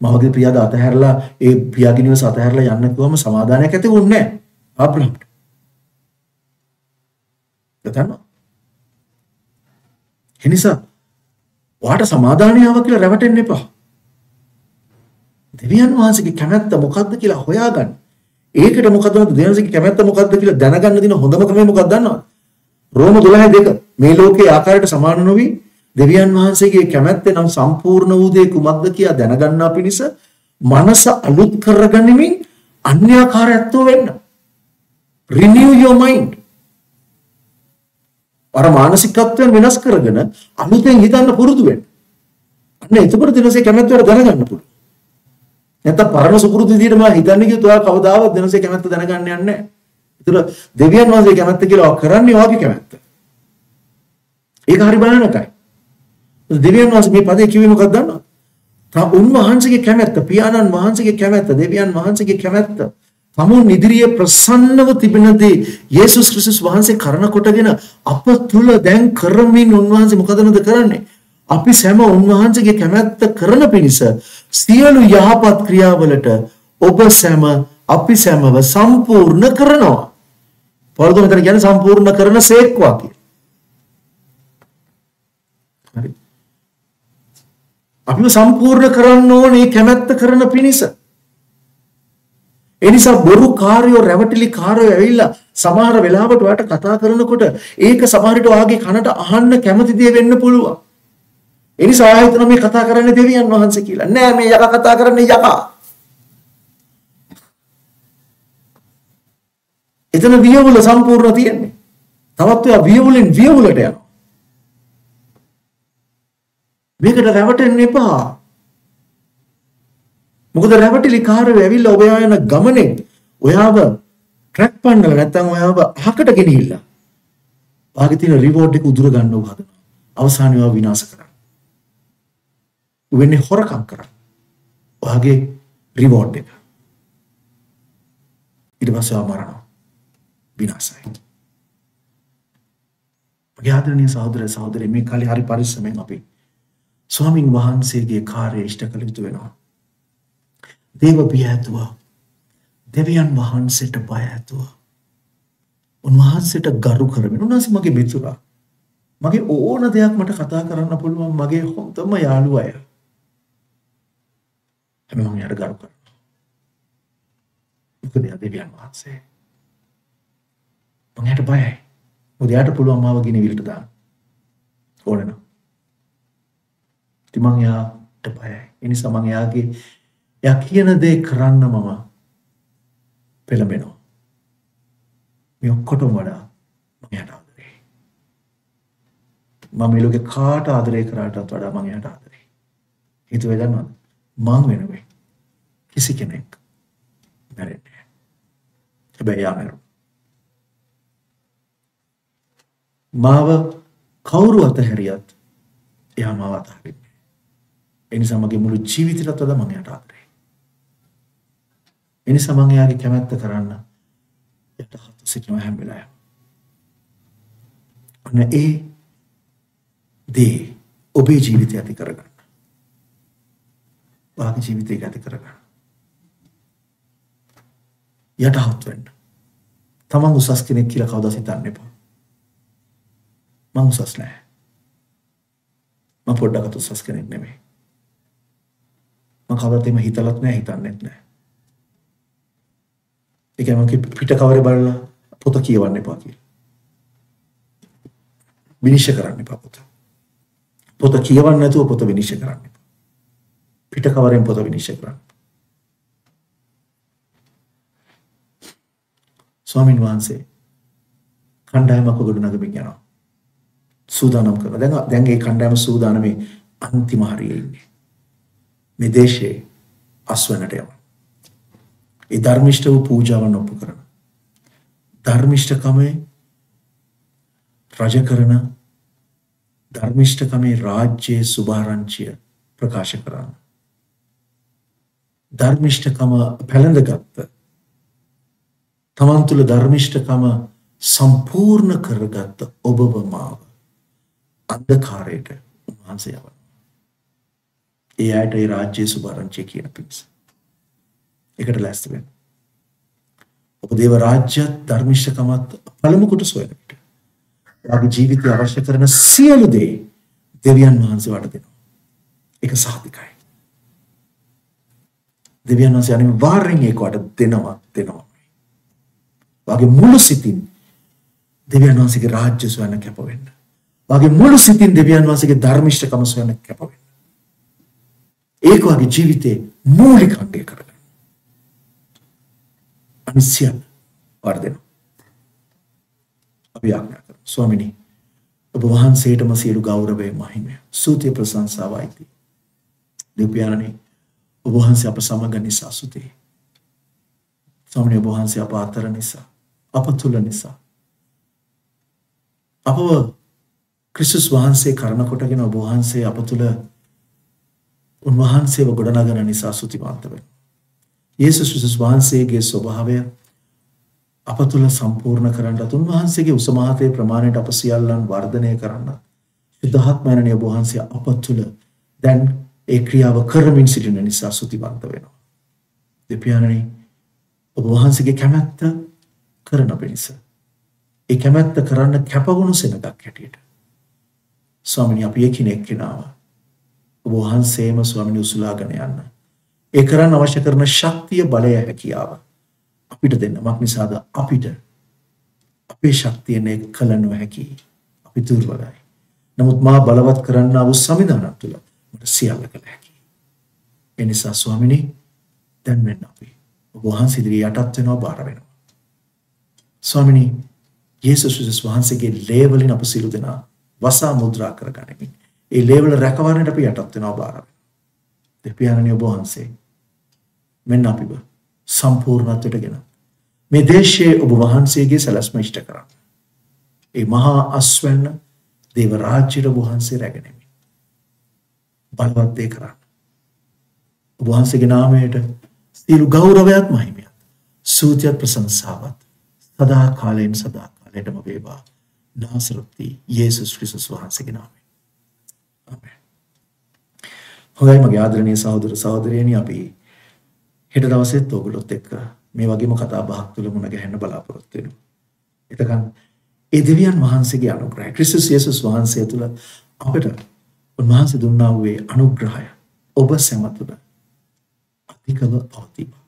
මවගේ පියාද අතහැරලා ඒ පියාගේ නිවස අතහැරලා යන්න කිව්වම සමාදානයක් ඇති වුණේ නැහැ ආප්‍රහම්ට. දතනවා. එනිසා ඔයාට සමාදානියාව කියලා රැවටෙන්න එපා. දෙවියන් වහන්සේගේ කැමැත්ත මොකක්ද කියලා හොයාගන්න. ඒකට මොකද්ද දෙවියන්සේගේ කැමැත්ත මොකක්ද කියලා දැනගන්න දින හොඳම ක්‍රමය මොකක්ද දන්නවද? රෝම 12:2 මේ ලෝකයේ ආකාරයට සමාන නොවි දෙවියන් වහන්සේගේ කැමැත්ත නම් සම්පූර්ණ වූ දේ කුමක්ද කියලා දැනගන්නා පිණිස මනස අලුත් කරගනිමින් අන්‍යාකාරයත්ව වෙන්න. renew your mind. අර මානසිකත්වයන් වෙනස් කරගෙන අලුතෙන් හිතන්න පුරුදු වෙන්න. අන්න එතකොට දිනසේ කැමැත්ත වල දැනගන්න පුළුවන්. නැත්නම් පරණ සුපුරුදු විදිහට මම හිතන්නේ කිව්වොත් ඔයා කවදාවත් දිනසේ කැමැත්ත දැනගන්න යන්නේ නැහැ. ඒතර දෙවියන් වහන්සේ කැමැත්ත කියලා කරන්නේ ඔයාගේ කැමැත්ත. ඒක හරි භයානකයි. දෙවියන් වහන්සේ මේ පදේ කිව්වේ මොකක්ද දන්නවද? තා උන්වහන්සේගේ කැමැත්ත, පියාණන් වහන්සේගේ කැමැත්ත, දෙවියන් වහන්සේගේ කැමැත්ත තමුන් ඉදිරියේ ප්‍රසන්නව තිබෙනදී යේසුස් ක්‍රිස්තුස් වහන්සේ කරන කොටගෙන අප තුල දැන් කරමින් උන්වහන්සේ මොකදනද කරන්නේ? අපි සෑම උන්වහන්සේගේ කැමැත්ත කරන පිණිස සියලු යහපත් ක්‍රියාවලට ඔබ සෑම අපි සෑමව සම්පූර්ණ කරනවා. පොරොන්දු මෙතන කියන්නේ සම්පූර්ණ කරන සේක්වා කියලා. හරි. අපිව සම්පූර්ණ කරන්න ඕනේ කැමැත්ත කරන පිණිස. ඒ නිසා බොරු කාර්යෝ රැවටිලි කාර්යෝ ඇවිල්ලා සමහර වෙලාවට ඔයාලට කතා කරනකොට ඒක සමහරට ඔයාගේ කනට අහන්න කැමති දේ වෙන්න පුළුවන්. ඒ නිසා ඔයා හිතන මේ කතා කරන්නේ දෙවියන් වහන්සේ කියලා. නෑ මේ යකා කතා කරන්නේ යකා. එතන වියවුල සම්පූර්ණ තියෙන්නේ. තවත් ඔයා වියවුලෙන් වියවුලට යනවා. මේකට රැවටෙන්න එපා. මොකද රැවටිලි කාරයෝ ඇවිල්ලා ඔබ යන ගමනේ ඔයාව ට්‍රැක් පන්නලා නැත්නම් ඔයාව අහකට ගෙනිහිල්ලා වාගේ තියෙන රිවෝඩ් එක උදුර ගන්නව හදනවා. අවසානයේ ඔයාව විනාශ කරන්න. වෙන්නේ හොරකම් කරන්න. ඔයාගේ රිවෝඩ් එක. ඊට පස්සේ ආ මරනවා. විනාශයි. මගේ ආදරණීය සහෝදර සහෝදරි මේ කාලේ හරි පරිස්සමෙන් අපි ස්වාමින් වහන්සේගේ කාර්යය ඉෂ්ට කළ යුතු වෙනවා. දේව බිය ඇතුව දෙවියන් වහන්සේට බය ඇතුව උන්වහන්සේට ගරු කරමින් උන්වහන්සේ මගේ මිතුරා මගේ ඕන දෙයක් මට කතා කරන්න පුළුවන් මගේ හොඳම යාළුවා අය හැබැයි මම යාට ගරු කරනවා. මොකද එයා දෙවියන් වහන්සේ. මම යාට බයයි. මොකද යාට පුළුවන් මාව ගිනිවිලට දාන්න. ඕන නම්. ඉතින් මම යාට බයයි. ඒ නිසා මම යාගේ එයා කියන දේ කරන්න මම පෙළඹෙනවා. මේ ඔක්කොටම වඩා මම යාට ආදරේ. මම මේ ලෝකේ කාට ආදරේ කරාටත් වඩා මම යාට ආදරේ. හිතුවේ දන්නවද? මං වෙනුවෙන් කිසි කෙනෙක් මැරෙන්නේ හැබැයි යා මැරුණා මාව කවුරු අතහැරියත් එයා මාව අතහරින්නේ ඒ නිසා මගේ මුළු ජීවිතයටත් වඩා මම යාට ආදරේ ඒ නිසා මම එයාගේ කැමැත්ත කරන්න යට හත් සිටිනවා හැම වෙලාවෙම. අන්න ඒ දේ ඔබේ ජීවිතය ඇති කරගන්න. වාගේ ජීවිතය ඇති කරගන්න. යටහත් වෙන්න. තමන් උසස් කෙනෙක් කියලා කවදාවත් හිතන්න එපා. මං උසස් නෑ. මම පොඩ්ඩක්වත් උසස් කෙනෙක් නෙමෙයි. මම කවදාවත් එහෙම හිතලත් නෑ හිතන්නෙත් නෑ. ඒ කියන්නේ පිට කවරේ බලලා පොත කියවන්න එපා කියලා. විනිශ්චය කරන්න එපා පොත. පොත කියවන්න නැතුව පොත විනිශ්චය කරන්න එපා. පිට කවරෙන් පොත විනිශ්චය කරන්න. ස්වාමින් වහන්සේ කණ්ඩායමක් ගොඩනගමින් යනවා. සූදානම් කරනවා. දැන් දැන් ඒ කණ්ඩායම සූදානමේ අන්තිම හරියේ ඉන්නේ. මේ දේශේ අස්වැන්නට යනවා. ඒ ධර්මිෂ්ඨ වූ පූජාවන් ඔප්පු කරන. ධර්මිෂ්ඨකමේ රජ කරන ධර්මිෂ්ඨකමේ රාජ්‍යයේ සුභාරංචිය ප්‍රකාශ කරන්න. ධර්මිෂ්ඨකම පැළඳගත්ත තමන් තුළ ධර්මිෂ්ඨකම සම්පූර්ණ කරගත්ත ඔබව මාව අන්ධකාරයට උන්වහන්සේ යවනවා. ඒ අයට ඒ රාජ්‍යයේ සුභාරංචිය කියන පිණිස. එකට ලැස්ති වෙන්න. ඔබ දේව රාජ්‍යත් ධර්මිෂ්ඨකමත් පළමු කොට සොයන විට ඔයාගේ ජීවිතය අවශ්‍ය කරන සියලු දේ දෙවියන් වහන්සේ වට දෙනවා. ඒක සාධිකයි. දෙවියන් වහන්සේ අනිවාර්යෙන් ඒකට දෙනවා දෙනවා. වාගේ මුළු සිතින් දෙවියන් වහන්සේගේ රාජ්‍ය සොයන කැප වෙන්න. වාගේ මුළු සිතින් දෙවියන් වහන්සේගේ ධර්මිෂ්ඨකම සොයන කැප වෙන්න. ඒක වාගේ ජීවිතේ මූලික අංගය කරගන්න. අනිසියන් වර්ධන. අපි ආඥා කරමු. ස්වාමිනී ඔබ වහන්සේටම සියලු ගෞරවය මහිමය සූතිය ප්‍රශංසාව අයිති. දෙවියන්නි ඔබ වහන්සේ අප සමග නිසා සුතේ. ස්වාමිනී ඔබ වහන්සේ අප අතර නිසා අප තුල නිසා අපව ක්‍රිස්තුස් වහන්සේ කරන කොටගෙන ඔබ වහන්සේ අප තුල උන්වහන්සේව ගොඩනගන නිසා සුතිවන්ත වෙනවා. යේසුස් ක්‍රිස්තුස් වහන්සේගේ ස්වභාවය අප තුළ සම්පූර්ණ කරන්නට උන්වහන්සේගේ උසමහතේ ප්‍රමාණයට අප සියල්ලන් වර්ධනය කරන්න. ශුද්ධාත්මයණනි ඔබ වහන්සේ අප තුළ දැන් ඒ ක්‍රියාව කරමින් සිටින නිසා සුතිවන්ත වෙනවා. දෙපියාණනි ඔබ වහන්සේගේ කැමැත්ත කරන පිණිස. ඒ කැමැත්ත කරන්න කැපවුණු සෙනගක් හැටියට. ස්වාමිනී අපි එකිනෙක කෙනාව ඔබ වහන්සේම ස්වාමිනී උසුලාගෙන යන්න. ඒ කරන්න අවශ්‍ය කරන ශක්තිය බලය හැකියාව අපිට දෙන්න මක් නිසාද අපිට අපේ ශක්තියන කළ නොහැකි අපි දුර්වලයි. නමුත් මා බලවත් කරන්න වූ සමිධානක් තුළ මට සියල්ල කළ හැකි. එනිසා ස්වාමිනි දැන් වෙන්න අපි ඔබ වහන්සේ ඉදිරියේ යටත් වෙනවා බාර වෙනවා. ස්වාමිනි යේසුස් වහන්සේගේ ලේ වලින් අප සියලු දෙනා වසා මුද්‍රා කරගනිමින් ඒ ලේවල රැකවරණයට අපි යටත් වෙනවා බාර වෙනවා. දෙවියන්ගේ ඔබ වහන්සේ මෙන්න අපිව සම්පූර්ණත්වයට ගෙන මේ දේශයේ ඔබ වහන්සේගේ සැලැස්ම ඉෂ්ට කරන්න. ඒ මහා අස්වැන්න දේව රාජ්‍යයට ඔබ වහන්සේ රැගෙනමි. බලවත් දේ කරන්න. ඔබ වහන්සේගේ නාමයට සියලු ගෞරවයත් මහිමයත් සූතියත් ප්‍රශංසාවත් සදා කාලයෙන් සදා කාලයටම වේවා. නාසරත්ති යේසුස් ක්‍රිස්තුස් වහන්සේගේ නාමයෙන්. ආමෙන්. හොඳයි මගේ ආදරණීය සහෝදර සහෝදරියනි අපි හෙට දවසෙත් ඔයගොල්ලොත් එක්ක මේ වගේම කතා බහක් තුළ මුණ ගැහෙන්න බලාපොරොත්තු වෙනවා. එතකන් ඒ දෙවියන් වහන්සේගේ අනුග්‍රහය ක්‍රිස්තුස් යේසුස් වහන්සේ තුළ අපට උන්වහන්සේ දුන්නා වූ අනුග්‍රහය ඔබ සැම තුළ අධිකව පවතිවා.